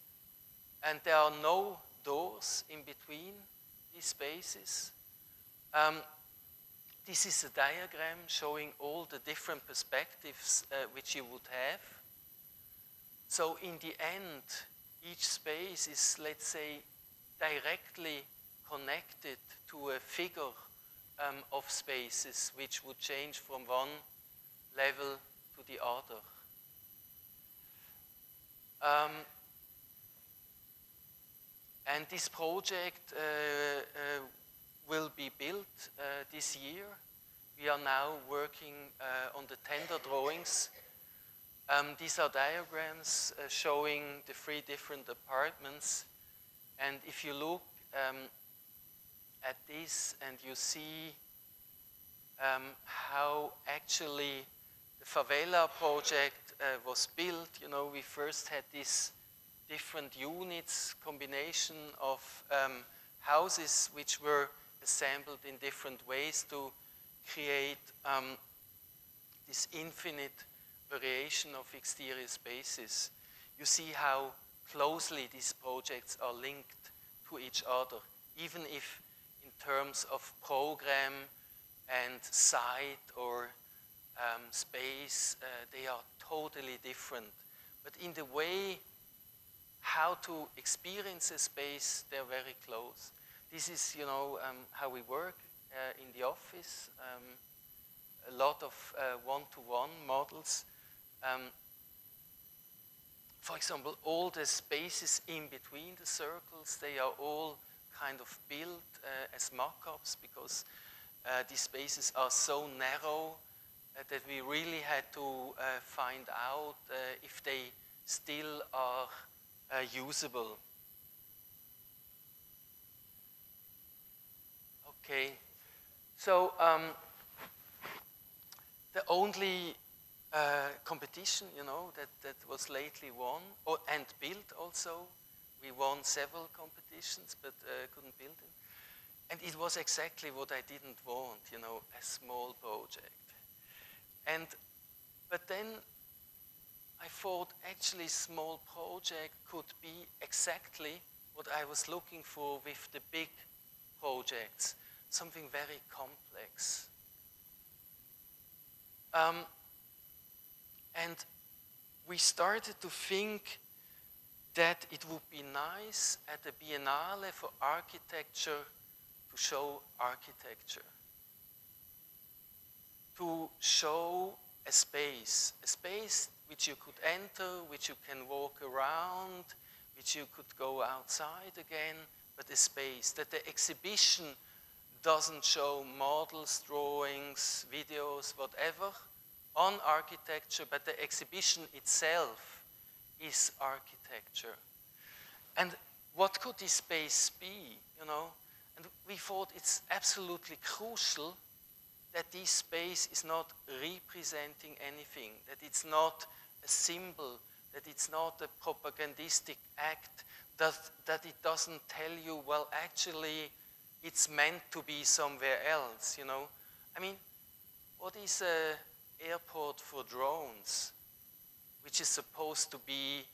and there are no doors in between these spaces. Um, this is a diagram showing all the different perspectives uh, which you would have. So in the end, each space is, let's say, directly connected to a figure um, of spaces which would change from one level to the other. Um, and this project uh, uh, will be built uh, this year. We are now working on the tender drawings. Um, these are diagrams showing the three different apartments. And if you look um, at this and you see um, how actually the favela project uh, was built, you know, we first had this different units, combination of um, houses which were assembled in different ways to create um, this infinite variation of exterior spaces. You see how closely these projects are linked to each other, even if in terms of program and site or um, space, uh, they are totally different. But in the way how to experience a space, they're very close. This is, you know, um, how we work uh, in the office. Um, a lot of uh, one-to-one -one models. Um, for example, all the spaces in between the circles, they are all kind of built uh, as mock-ups because uh, these spaces are so narrow uh, that we really had to uh, find out if they still are usable. Okay, so um, the only uh, competition, you know, that, that was lately won or, and built also, we won several competitions but uh, couldn't build it. And it was exactly what I didn't want, you know, a small project. And, but then I thought actually small project could be exactly what I was looking for with the big projects something very complex. Um, and we started to think that it would be nice at the Biennale for architecture to show architecture. To show a space, a space which you could enter, which you can walk around, which you could go outside again, but a space that the exhibition doesn't show models, drawings, videos, whatever on architecture, but the exhibition itself is architecture. And what could this space be, you know? And we thought it's absolutely crucial that this space is not representing anything, that it's not a symbol, that it's not a propagandistic act, that, that it doesn't tell you, well, actually, it's meant to be somewhere else, you know. I mean, what is an airport for drones, which is supposed to be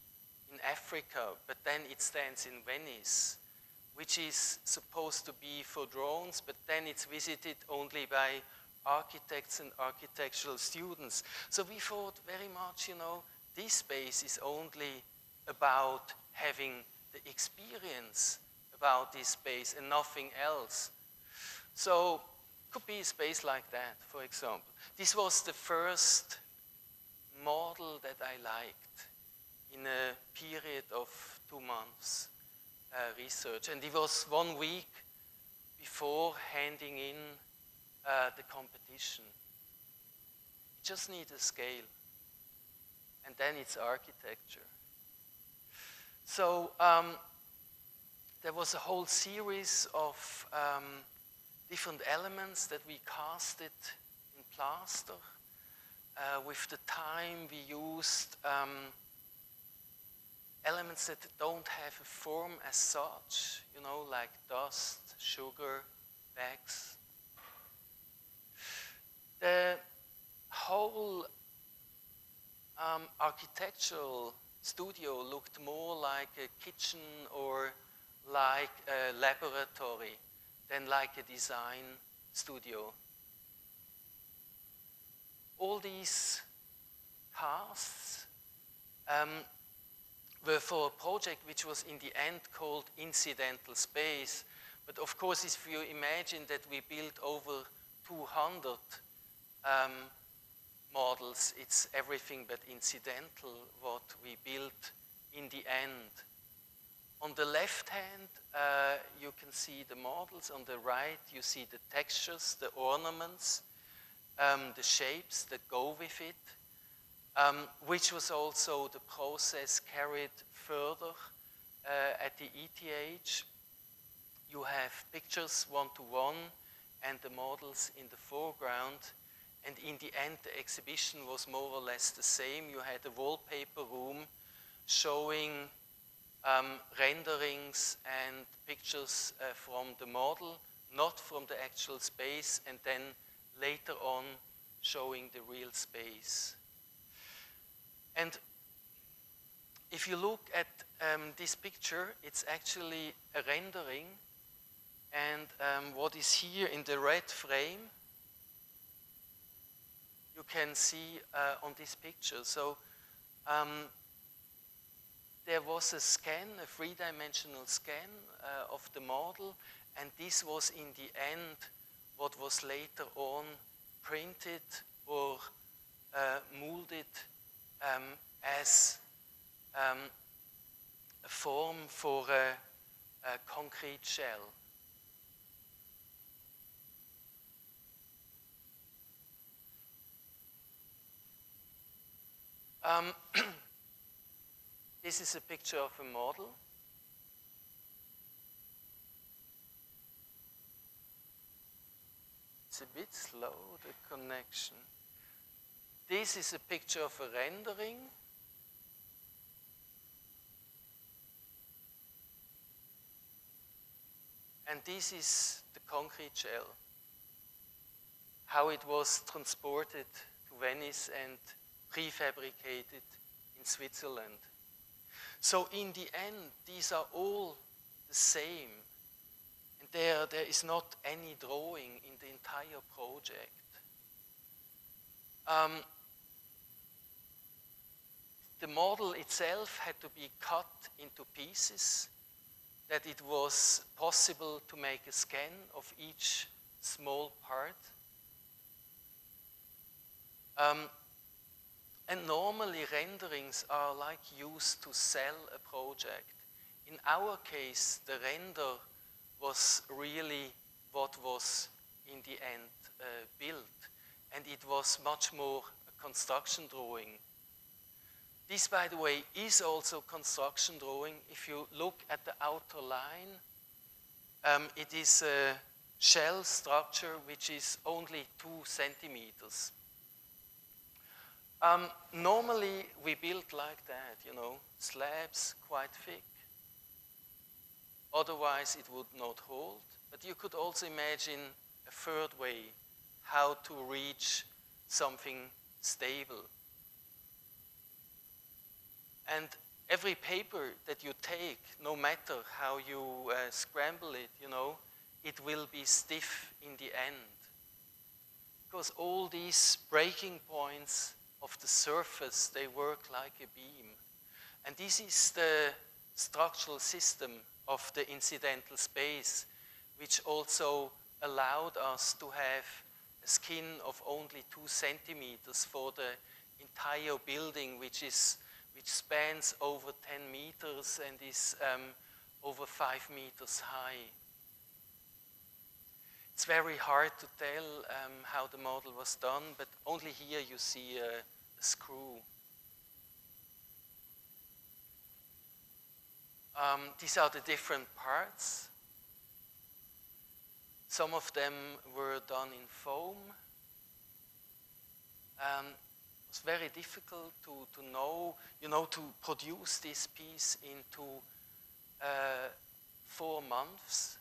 in Africa, but then it stands in Venice, which is supposed to be for drones, but then it's visited only by architects and architectural students. So we thought very much, you know, this space is only about having the experience about this space and nothing else. So could be a space like that, for example. This was the first model that I liked in a period of two months uh, research. And it was one week before handing in uh, the competition. You just need a scale. And then it's architecture. So um, there was a whole series of um, different elements that we casted in plaster. Uh, with the time, we used um, elements that don't have a form as such, you know, like dust, sugar, wax. The whole um, architectural studio looked more like a kitchen or like a laboratory than like a design studio. All these casts um, were for a project which was in the end called Incidental Space. But of course, if you imagine that we built over 200 um, models, it's everything but incidental what we built in the end. On the left hand, uh, you can see the models. On the right, you see the textures, the ornaments, um, the shapes that go with it, um, which was also the process carried further uh, at the ETH. You have pictures one-to-one -one and the models in the foreground. And in the end, the exhibition was more or less the same. You had a wallpaper room showing um, renderings and pictures uh, from the model, not from the actual space, and then later on showing the real space. And if you look at um, this picture, it's actually a rendering. And um, what is here in the red frame, you can see uh, on this picture. So um, there was a scan, a three-dimensional scan uh, of the model, and this was in the end what was later on printed or uh, molded um, as um, a form for a, a concrete shell. Um, This is a picture of a model. It's a bit slow, the connection. This is a picture of a rendering. And this is the concrete shell. How it was transported to Venice and prefabricated in Switzerland. So in the end, these are all the same. And there, there is not any drawing in the entire project. Um, the model itself had to be cut into pieces, that it was possible to make a scan of each small part. Um, and normally renderings are like used to sell a project. In our case, the render was really what was in the end uh, built. And it was much more a construction drawing. This, by the way, is also construction drawing. If you look at the outer line, um, it is a shell structure which is only two centimeters. Um, normally, we build like that, you know, slabs quite thick. Otherwise, it would not hold. But you could also imagine a third way how to reach something stable. And every paper that you take, no matter how you uh, scramble it, you know, it will be stiff in the end. Because all these breaking points of the surface, they work like a beam. And this is the structural system of the incidental space, which also allowed us to have a skin of only two centimeters for the entire building, which, is, which spans over 10 meters and is um, over five meters high. It's very hard to tell um, how the model was done, but only here you see a, screw. Um, these are the different parts. Some of them were done in foam. Um, it was very difficult to, to know, you know, to produce this piece into uh, four months.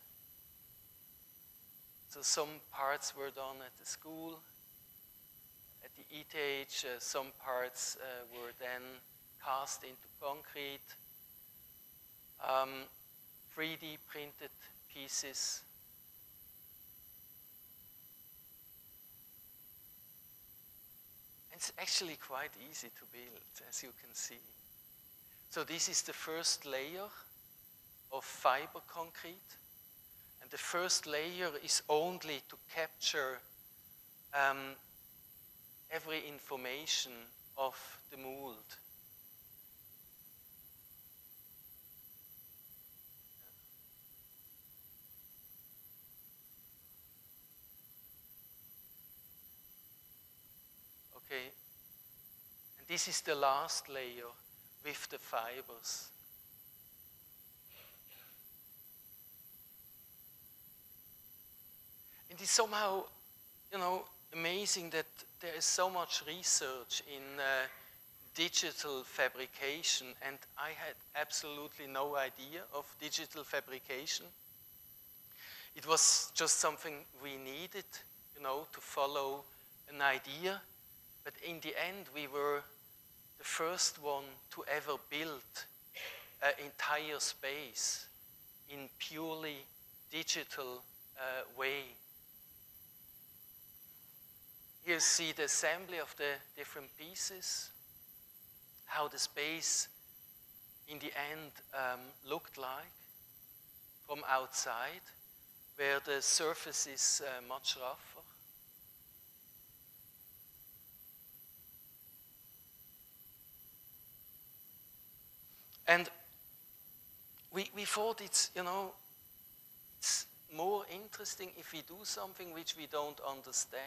So some parts were done at the school, at the ETH, uh, some parts uh, were then cast into concrete. Um, 3D printed pieces. It's actually quite easy to build, as you can see. So this is the first layer of fiber concrete. And the first layer is only to capture um, every information of the mold. Okay, and this is the last layer with the fibers. It is somehow, you know, amazing that there is so much research in uh, digital fabrication, and I had absolutely no idea of digital fabrication. It was just something we needed, you know, to follow an idea. But in the end, we were the first one to ever build an entire space in purely digital uh, way. You see the assembly of the different pieces, how the space in the end um, looked like from outside, where the surface is uh, much rougher. And we, we thought it's, you know, it's more interesting if we do something which we don't understand.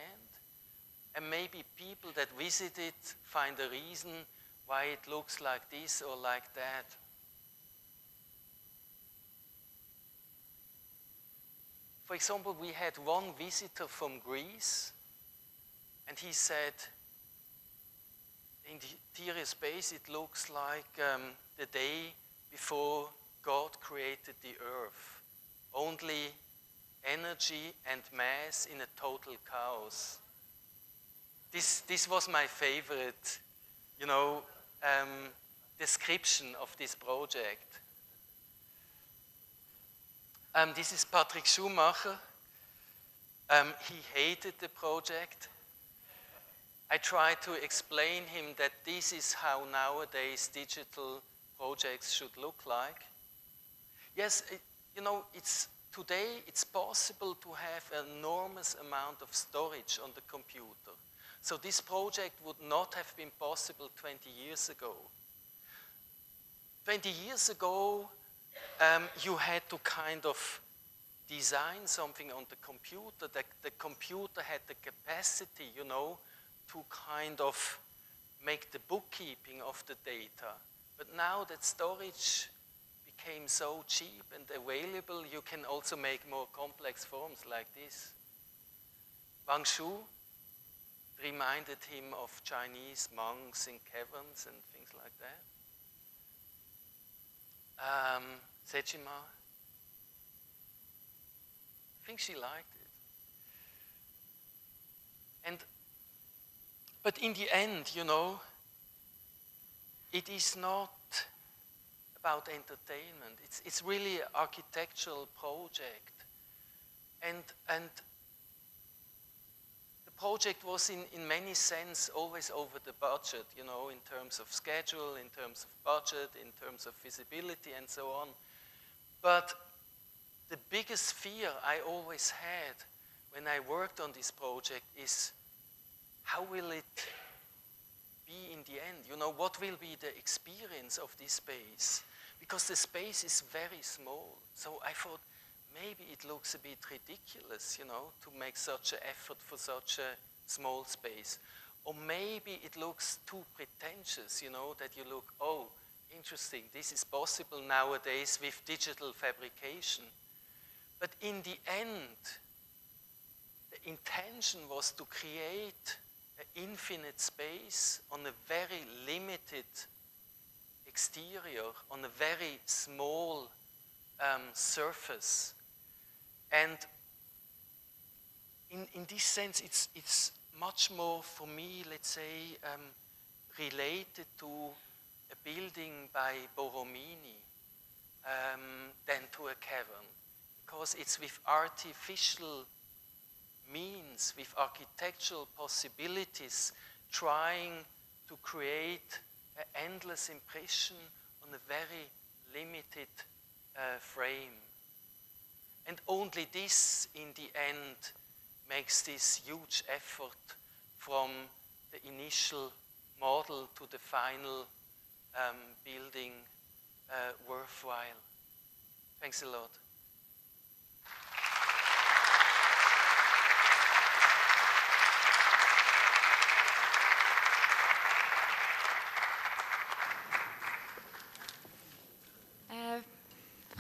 And maybe people that visit it find a reason why it looks like this or like that. For example, we had one visitor from Greece, and he said, in the interior space, it looks like um, the day before God created the earth. Only energy and mass in a total chaos. This, this was my favorite, you know, um, description of this project. Um, this is Patrick Schumacher. Um, he hated the project. I tried to explain him that this is how nowadays digital projects should look like. Yes, it, you know, it's, today it's possible to have an enormous amount of storage on the computer. So this project would not have been possible 20 years ago. 20 years ago, um, you had to kind of design something on the computer. that the computer had the capacity, you know, to kind of make the bookkeeping of the data. But now that storage became so cheap and available, you can also make more complex forms like this. Wang Shu reminded him of Chinese monks in caverns and things like that. Um, Sejima, I think she liked it. And, but in the end, you know, it is not about entertainment. It's, it's really an architectural project. And, and project was in, in many sense always over the budget, you know, in terms of schedule, in terms of budget, in terms of visibility and so on. But the biggest fear I always had when I worked on this project is how will it be in the end? You know, what will be the experience of this space? Because the space is very small. So I thought maybe it looks a bit ridiculous, you know, to make such an effort for such a small space. Or maybe it looks too pretentious, you know, that you look, oh, interesting, this is possible nowadays with digital fabrication. But in the end, the intention was to create an infinite space on a very limited exterior, on a very small um, surface. And in, in this sense, it's, it's much more, for me, let's say, um, related to a building by Borromini um, than to a cavern. Because it's with artificial means, with architectural possibilities, trying to create an endless impression on a very limited uh, frame. And only this, in the end, makes this huge effort from the initial model to the final um, building uh, worthwhile. Thanks a lot.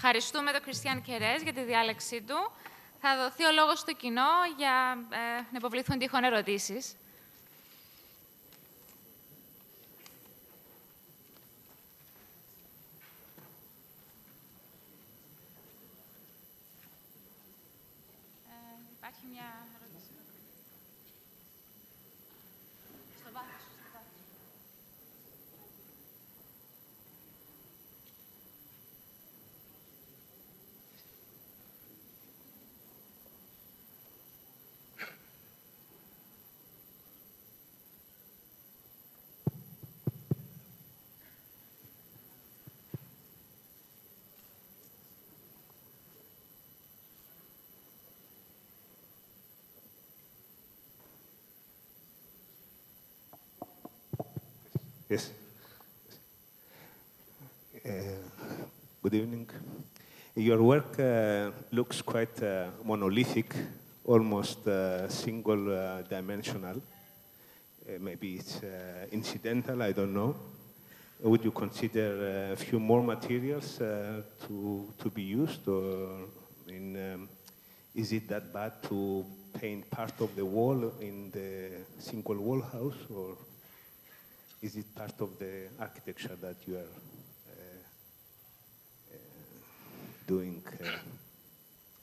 Ευχαριστούμε τον Κριστιαν Κερές για τη διάλεξή του. Θα δοθεί ο λόγος στο κοινό για ε, να υποβληθούν τυχόν ερωτήσεις. Yes. Uh, good evening. Your work uh, looks quite uh, monolithic, almost uh, single uh, dimensional. Uh, maybe it's incidental, I don't know. Would you consider a few more materials to, to be used, or um, is it that bad to paint part of the wall in the single wall house, or is it part of the architecture that you are uh, uh, doing uh,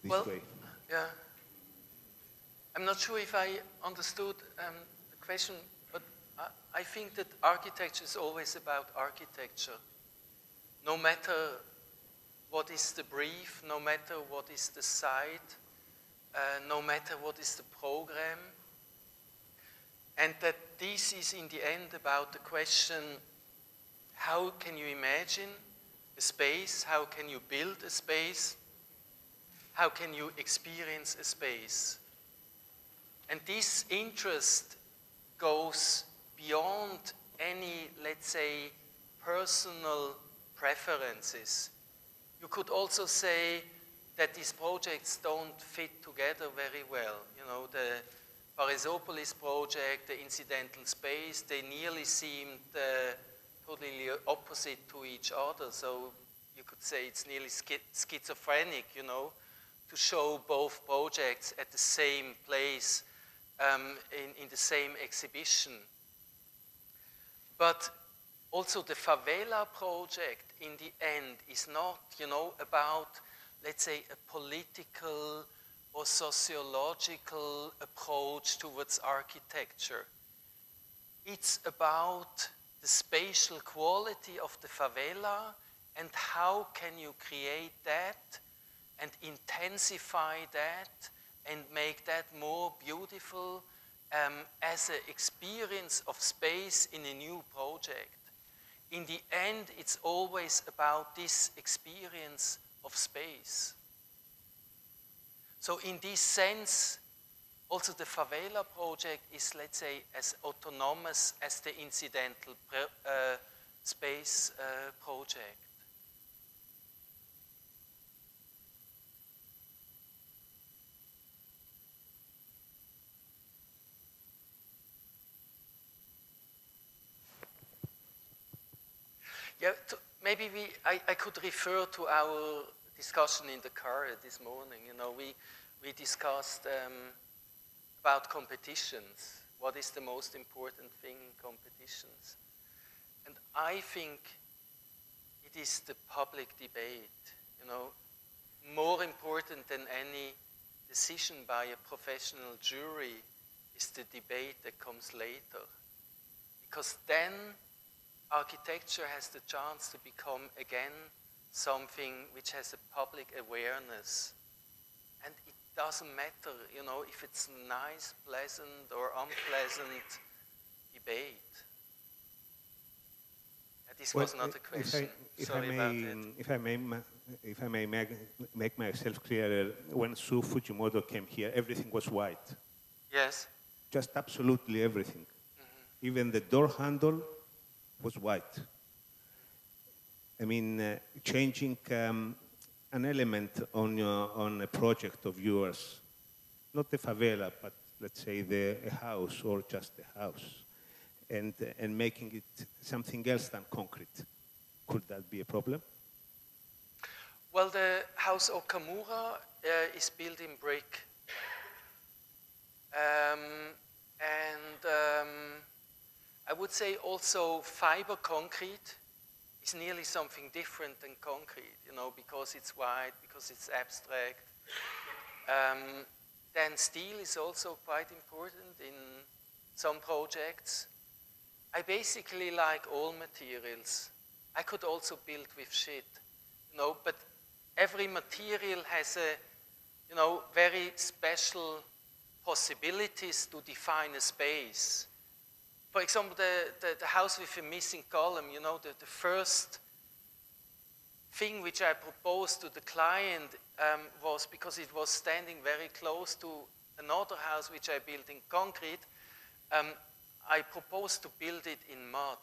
this Well, way? Yeah. I'm not sure if I understood um, the question, but I, I think that architecture is always about architecture. No matter what is the brief, no matter what is the site, uh, no matter what is the program, and that this is in the end about the question how can you imagine a space, how can you build a space, how can you experience a space? And this interest goes beyond any, let's say, personal preferences. You could also say that these projects don't fit together very well. You know, the Paraisópolis project, the incidental space, they nearly seemed uh, totally opposite to each other. So you could say it's nearly schizophrenic, you know, to show both projects at the same place um, in, in the same exhibition. But also the favela project in the end is not, you know, about, let's say, a political or sociological approach towards architecture. It's about the spatial quality of the favela and how can you create that and intensify that and make that more beautiful um, as an experience of space in a new project. In the end, it's always about this experience of space. So, in this sense, also the favela project is, let's say, as autonomous as the incidental uh, space uh, project. Yeah, to, maybe we, I, I could refer to our discussion in the car this morning. You know, we, we discussed um, about competitions. What is the most important thing in competitions? And I think it is the public debate. You know, more important than any decision by a professional jury is the debate that comes later. Because then architecture has the chance to become again something which has a public awareness. And it doesn't matter, you know, if it's nice, pleasant, or unpleasant debate. Uh, This was not a question. if I-. If I, may, about if I may, if I may make, make myself clearer, when Sou Fujimoto came here, everything was white. Yes. Just absolutely everything. Mm-hmm. Even the door handle was white. I mean, uh, changing um, an element on, your, on a project of yours, not the favela, but let's say the, a house or just a house, and, uh, and making it something else than concrete. Could that be a problem? Well, the house Okamura uh, is built in brick. Um, and um, I would say also fiber concrete is nearly something different than concrete, you know, because it's white, because it's abstract. Um, then steel is also quite important in some projects. I basically like all materials. I could also build with shit, you know, but every material has a, you know, very special possibilities to define a space. For example, the, the, the house with a missing column, you know, the, the first thing which I proposed to the client um, was because it was standing very close to another house which I built in concrete. Um, I proposed to build it in mud.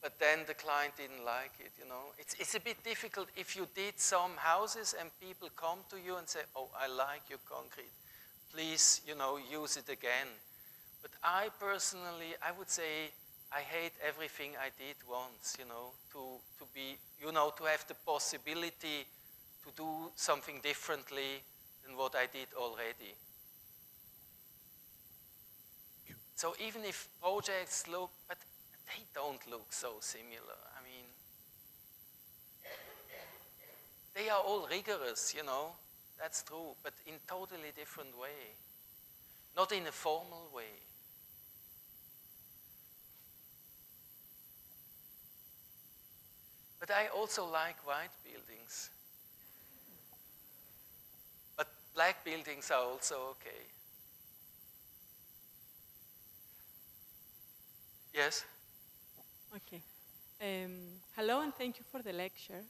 But then the client didn't like it, you know. It's, it's a bit difficult if you did some houses and people come to you and say, oh, I like your concrete. Please, you know, use it again. But I personally, I would say, I hate everything I did once, you know, to, to be, you know, to have the possibility to do something differently than what I did already. So even if projects look, but they don't look so similar. I mean, they are all rigorous, you know, that's true, but in totally different way. Not in a formal way. But I also like white buildings. But black buildings are also okay. Yes? Okay. Um, hello and thank you for the lecture.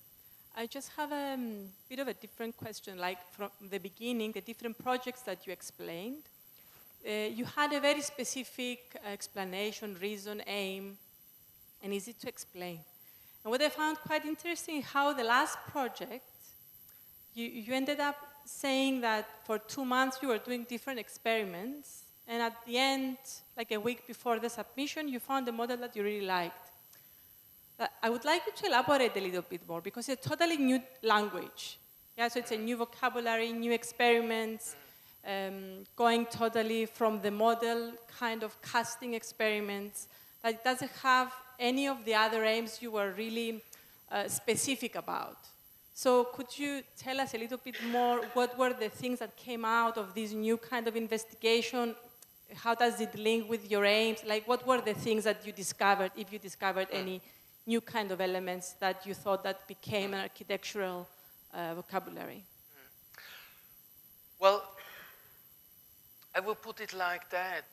I just have a um, bit of a different question. Like from the beginning, the different projects that you explained, uh, you had a very specific explanation, reason, aim, and easy to explain. And what I found quite interesting, how the last project, you, you ended up saying that for two months you were doing different experiments, and at the end, like a week before the submission, you found a model that you really liked. Uh, I would like you to elaborate a little bit more because it's a totally new language. Yeah, so it's a new vocabulary, new experiments, um, going totally from the model kind of casting experiments that doesn't have any of the other aims you were really uh, specific about. So could you tell us a little bit more what were the things that came out of this new kind of investigation? How does it link with your aims? Like what were the things that you discovered, if you discovered any new kind of elements that you thought that became an architectural uh, vocabulary? Well, I will put it like that.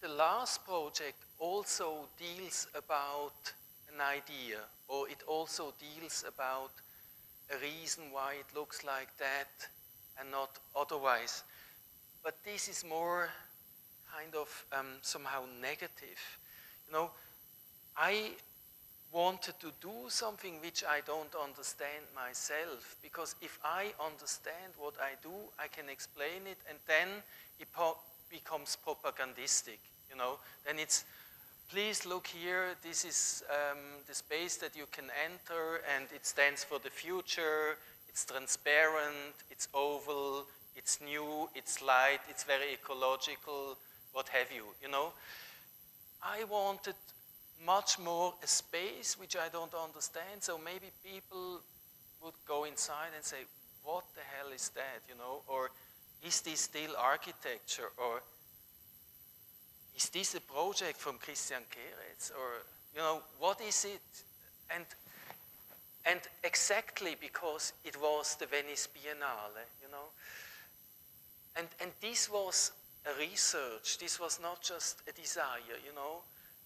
The last project also deals about an idea, or it also deals about a reason why it looks like that and not otherwise. But this is more kind of um, somehow negative. You know, I wanted to do something which I don't understand myself, because if I understand what I do, I can explain it, and then it po- becomes propagandistic. You know, then it's please look here, this is um, the space that you can enter, and it stands for the future, it's transparent, it's oval, it's new, it's light, it's very ecological, what have you, you know. I wanted much more a space which I don't understand, so maybe people would go inside and say, what the hell is that, you know, or is this still architecture? Or is this a project from Christian Kerez? Or you know what is it? And and exactly because it was the Venice Biennale you know? And and this was a research. This was not just a desire you know?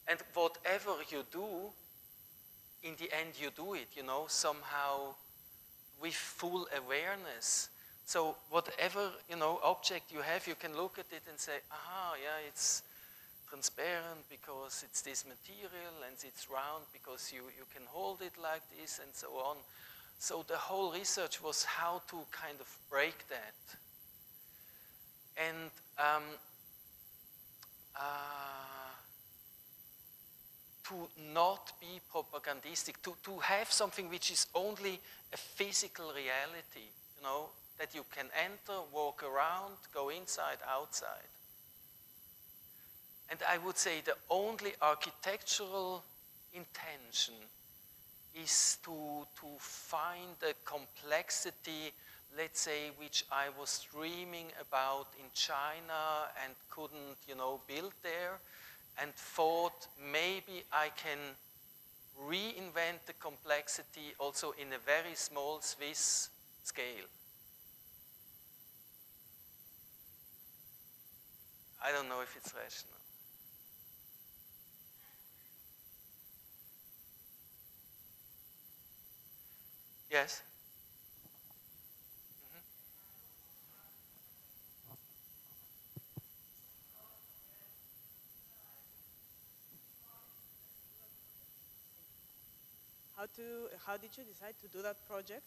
And whatever you do in the end you do it you know somehow with full awareness. So whatever you know object you have, you can look at it and say, aha, yeah, it's transparent because it's this material and it's round because you, you can hold it like this and so on. So the whole research was how to kind of break that. And um, uh, to not be propagandistic, to, to have something which is only a physical reality, you know, that you can enter, walk around, go inside, outside. And I would say the only architectural intention is to, to find the complexity, let's say, which I was dreaming about in China and couldn't, you know, build there, and thought maybe I can reinvent the complexity also in a very small Swiss scale. I don't know if it's rational. Yes? How, to, how did you decide to do that project?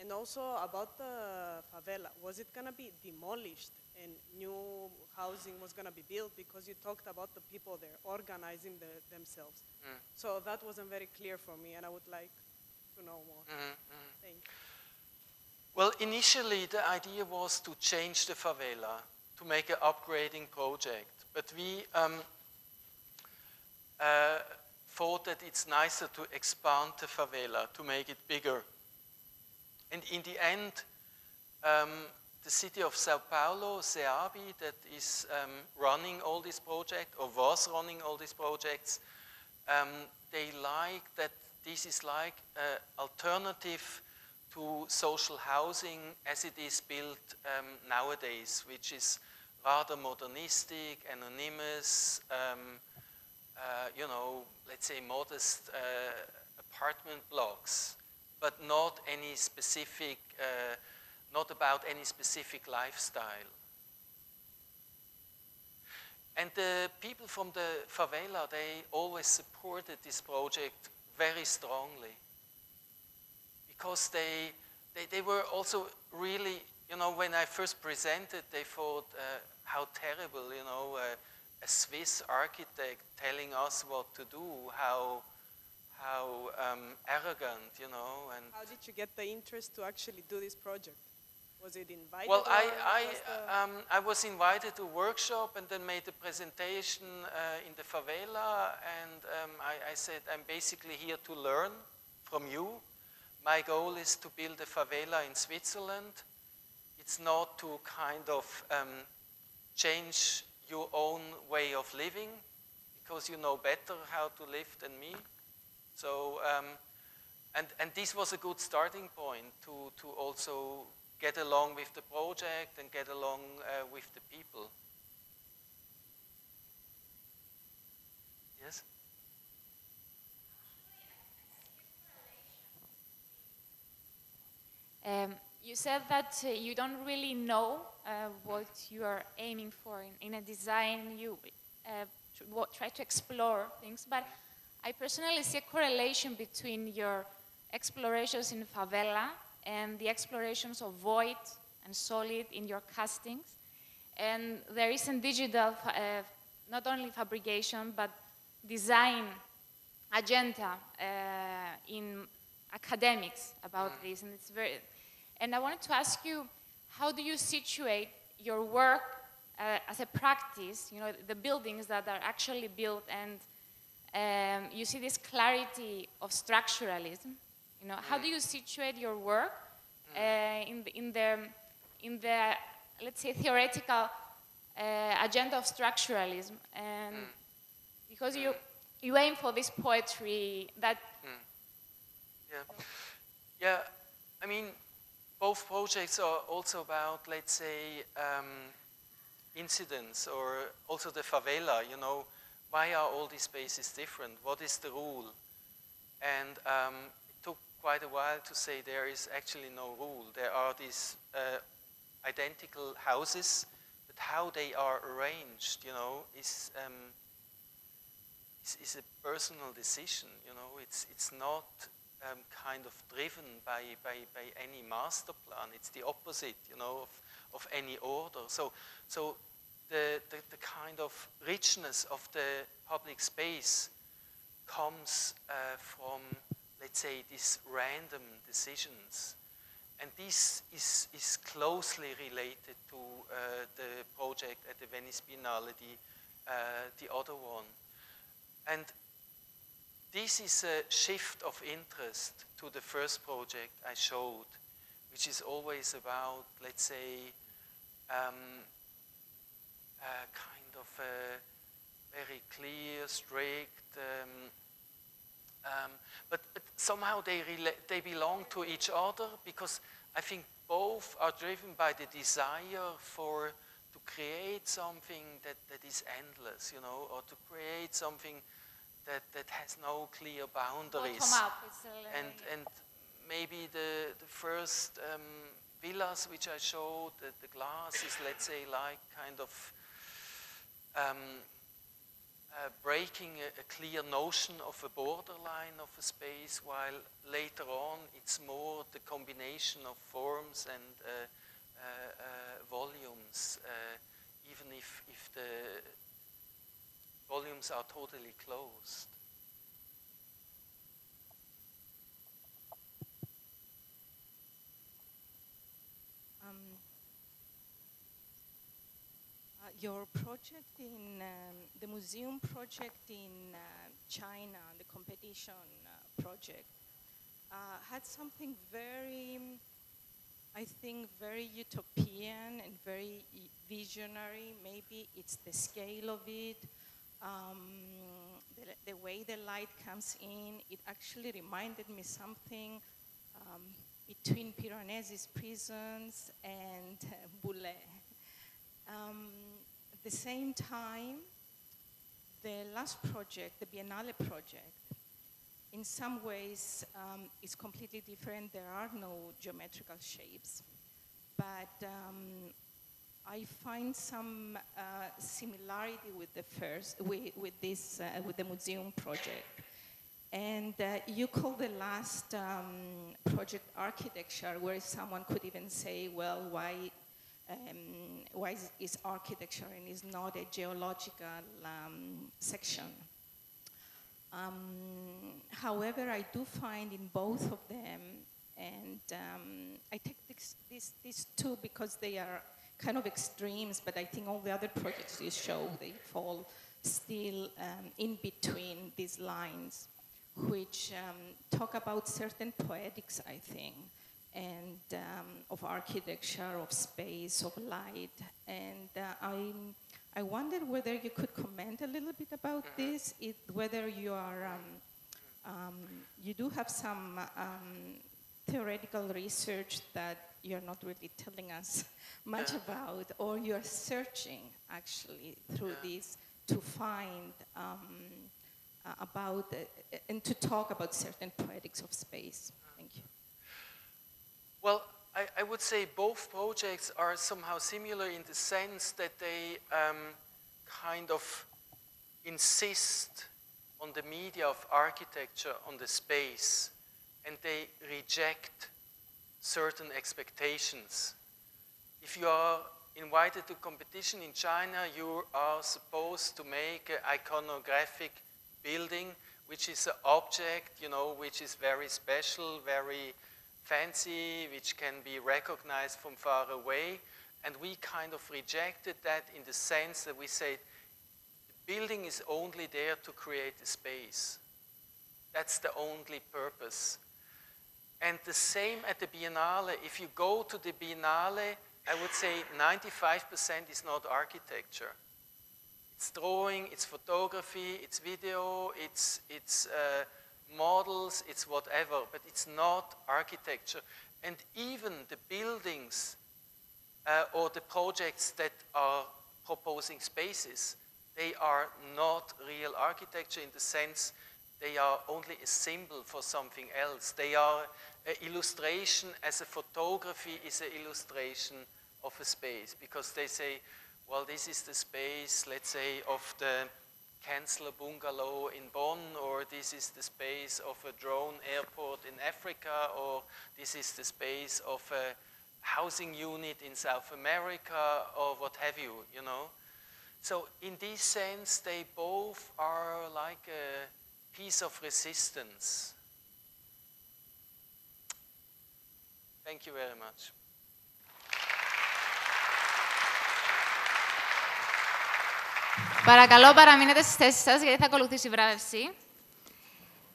And also about the favela, was it going to be demolished and new housing was going to be built because you talked about the people there organizing the, themselves. Mm. So that wasn't very clear for me, and I would like Mm -hmm. You. Well, initially the idea was to change the favela, to make an upgrading project, but we um, uh, thought that it's nicer to expand the favela, to make it bigger. And in the end, um, the city of Sao Paulo, SEABI, that is um, running all these projects, or was running all these projects, um, they like that this is like an alternative to social housing as it is built um, nowadays, which is rather modernistic, anonymous, um, uh, you know, let's say modest uh, apartment blocks, but not any specific uh, not about any specific lifestyle. And the people from the favela, they always supported this project very strongly because they, they, they were also really, you know, when I first presented, they thought uh, how terrible, you know, uh, a Swiss architect telling us what to do, how, how um, arrogant, you know. And how did you get the interest to actually do this project? Was it invited? Well, I, I, um, I was invited to a workshop and then made a presentation uh, in the favela. And um, I, I, said, I'm basically here to learn from you. My goal is to build a favela in Switzerland. It's not to kind of um, change your own way of living because you know better how to live than me. So, um, and, and this was a good starting point to, to also get along with the project and get along uh, with the people. Yes? Um, you said that uh, you don't really know uh, what you are aiming for in, in a design. You uh, try to explore things, but I personally see a correlation between your explorations in favela and the explorations of void and solid in your castings. And there is in digital uh, not only fabrication, but design agenda uh, in academics about mm. this. And, it's very, and I wanted to ask you, how do you situate your work uh, as a practice, you know, the buildings that are actually built and um, you see this clarity of structuralism you know, how do you situate your work uh, in the, in the in the let's say, theoretical uh, agenda of structuralism, and Mm. because you you aim for this poetry that Yeah. Yeah, I mean, both projects are also about, let's say, um, incidents or also the favela, you know, why are all these spaces different? What is the rule? And um, quite a while to say there is actually no rule. There are these uh, identical houses, but how they are arranged, you know, is, um, is, is a personal decision, you know, it's, it's not um, kind of driven by, by, by any master plan. It's the opposite, you know, of, of any order. So, so the, the, the kind of richness of the public space comes uh, from, let's say, these random decisions. And this is, is closely related to uh, the project at the Venice Biennale, the, uh, the other one. And this is a shift of interest to the first project I showed, which is always about, let's say, um, a kind of a very clear, strict, um, um, but, but somehow they, they belong to each other because I think both are driven by the desire for to create something that, that is endless, you know, or to create something that, that has no clear boundaries. bottom up. It's a, And, and maybe the, the first um, villas which I showed, the, the glass is, let's say, like kind of um, uh, breaking a, a clear notion of a borderline of a space, while later on it's more the combination of forms and uh, uh, uh, volumes, uh, even if, if the volumes are totally closed. Um, uh, your project in um, the museum project in uh, China, the competition uh, project, uh, had something very, I think, very utopian and very visionary. Maybe it's the scale of it, um, the, the way the light comes in. It actually reminded me something um, between Piranesi's prisons and uh, Boullée. Um, at the same time, the last project, the Biennale project, in some ways um, is completely different. There are no geometrical shapes, but um, I find some uh, similarity with the first, with, with this, uh, with the museum project. And uh, you call the last um, project architecture, where someone could even say, well, why, um, why is, architecture and is not a geological um, section? Um, however, I do find in both of them, and um, I take this, this, these two because they are kind of extremes, but I think all the other projects you show, they fall still um, in between these lines, which um, talk about certain poetics, I think, and um, of architecture, of space, of light. And uh, I, I wondered whether you could comment a little bit about this, it, whether you are, um, um, you do have some um, theoretical research that you're not really telling us much Yeah. about, or you're searching actually through Yeah. this to find um, about uh, and to talk about certain poetics of space. Well, I, I would say both projects are somehow similar in the sense that they um, kind of insist on the media of architecture, on the space, and they reject certain expectations. If you are invited to competition in China, you are supposed to make an iconographic building, which is an object, you know, which is very special, very fancy, which can be recognized from far away. And we kind of rejected that in the sense that we say the building is only there to create a space. That's the only purpose. And the same at the Biennale. If you go to the Biennale, I would say 95% is not architecture. It's drawing, it's photography, it's video, it's, it's uh, models, it's whatever, but it's not architecture. And even the buildings uh, or the projects that are proposing spaces, they are not real architecture in the sense they are only a symbol for something else. They are an illustration as a photography is an illustration of a space because they say, well, this is the space, let's say, of the Chancellor bungalow in Bonn, or this is the space of a drone airport in Africa, or this is the space of a housing unit in South America, or what have you, you know. So in this sense, they both are like a piece of resistance. Thank you very much. Παρακαλώ παραμείνετε στις θέσεις σας, γιατί θα ακολουθήσει η βράβευση.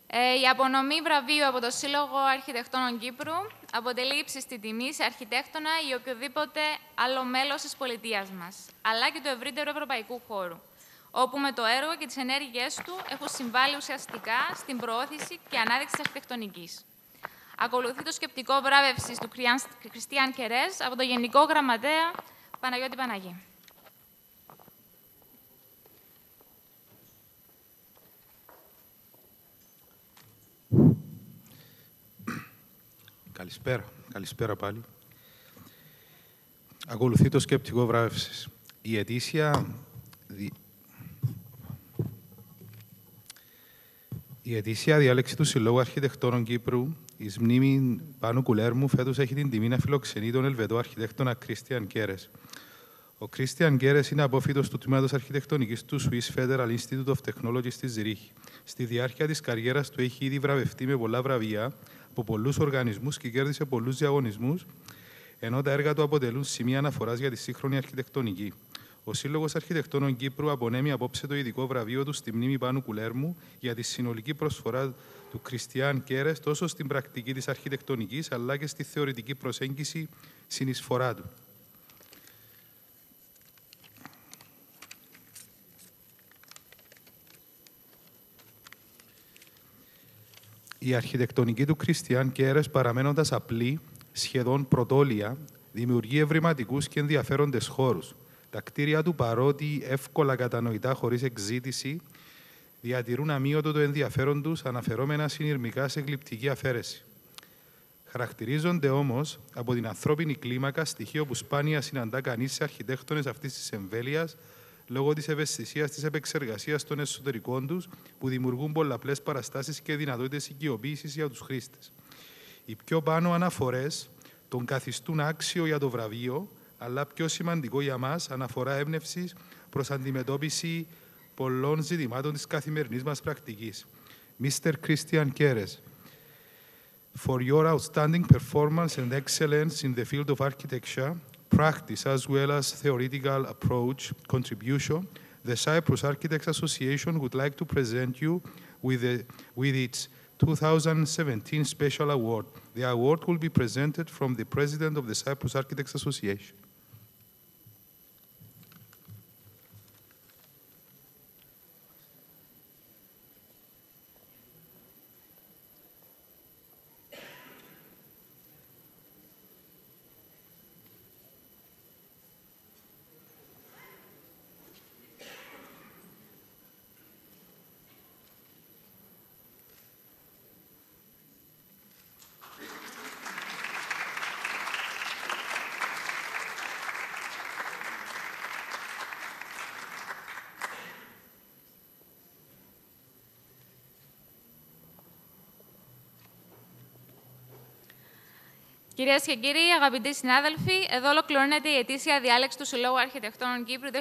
Ε, η απονομή βραβείου από το Σύλλογο Αρχιτεκτόνων Κύπρου αποτελεί ύψιστη τιμή σε αρχιτέκτονα ή οποιοδήποτε άλλο μέλος της πολιτείας μας, αλλά και του ευρύτερου ευρωπαϊκού χώρου, όπου με το έργο και τις ενέργειές του έχουν συμβάλει ουσιαστικά στην προώθηση και ανάδειξη της αρχιτεκτονικής. Ακολουθεί το σκεπτικό βράβευσης του Κριστιαν Κερές από το Γενικό Γραμματέα Παναγιώτη Παναγή. Καλησπέρα. Καλησπέρα πάλι. Ακολουθεί το σκεπτικό βράβευσης. Η ετήσια... Η ετήσια διάλεξη του Συλλόγου Αρχιτεκτόνων Κύπρου, η μνήμη Πάνου Κουλέρμου, φέτος έχει την τιμή να φιλοξενεί τον Ελβετό αρχιτέκτονα Κρίστιαν Κέρες. Ο Κρίστιαν Κέρες είναι απόφυτο του τμήματος αρχιτεκτονικής του Swiss Federal Institute of Technology στη Ζηρίχη. Στη διάρκεια της καριέρας του έχει ήδη βραβευτεί με πολλά βραβεία από πολλούς οργανισμούς και κέρδισε πολλούς διαγωνισμούς, ενώ τα έργα του αποτελούν σημεία αναφοράς για τη σύγχρονη αρχιτεκτονική. Ο Σύλλογος Αρχιτεκτόνων Κύπρου απονέμει απόψε το ειδικό βραβείο του στη μνήμη Πάνου Κουλέρμου για τη συνολική προσφορά του Κριστιαν Κέρες τόσο στην πρακτική της αρχιτεκτονικής αλλά και στη θεωρητική προσέγγιση συνεισφορά του. Η αρχιτεκτονική του Κριστιαν Κέρε, παραμένοντας απλή, σχεδόν πρωτόλια, δημιουργεί ευρηματικούς και ενδιαφέροντες χώρους. Τα κτίρια του, παρότι εύκολα κατανοητά χωρίς εξήτηση, διατηρούν αμύωτο το ενδιαφέρον τους, αναφερόμενα συνειρμικά σε γλυπτική αφαίρεση. Χαρακτηρίζονται όμως από την ανθρώπινη κλίμακα, στοιχείο που σπάνια συναντά κανείς σε αρχιτέκτονες αυτής της εμβέλειας, λόγω της ευαισθησίας της επεξεργασίας των εσωτερικών τους, που δημιουργούν πολλαπλές παραστάσεις και δυνατότητες οικειοποίησης για τους χρήστες. Οι πιο πάνω αναφορές τον καθιστούν άξιο για το βραβείο, αλλά πιο σημαντικό για μας αναφορά έμπνευσης προς αντιμετώπιση πολλών ζητημάτων της καθημερινής μας πρακτικής. Mr. Christian Keres, for your outstanding performance and excellence in the field of architecture, practice as well as theoretical approach contribution, the Cyprus Architects Association would like to present you with, a, with its 2017 Special Award. The award will be presented from the President of the Cyprus Architects Association. Κυρίες και κύριοι, αγαπητοί συνάδελφοι, εδώ ολοκληρώνεται η ετήσια διάλεξη του Συλλόγου Αρχιτεκτόνων Κύπρου 2017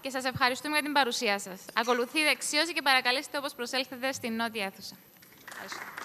και σας ευχαριστούμε για την παρουσία σας. Ακολουθεί η δεξίωση και παρακαλείστε όπως προσέλθετε στην νότια αίθουσα. Ευχαριστώ.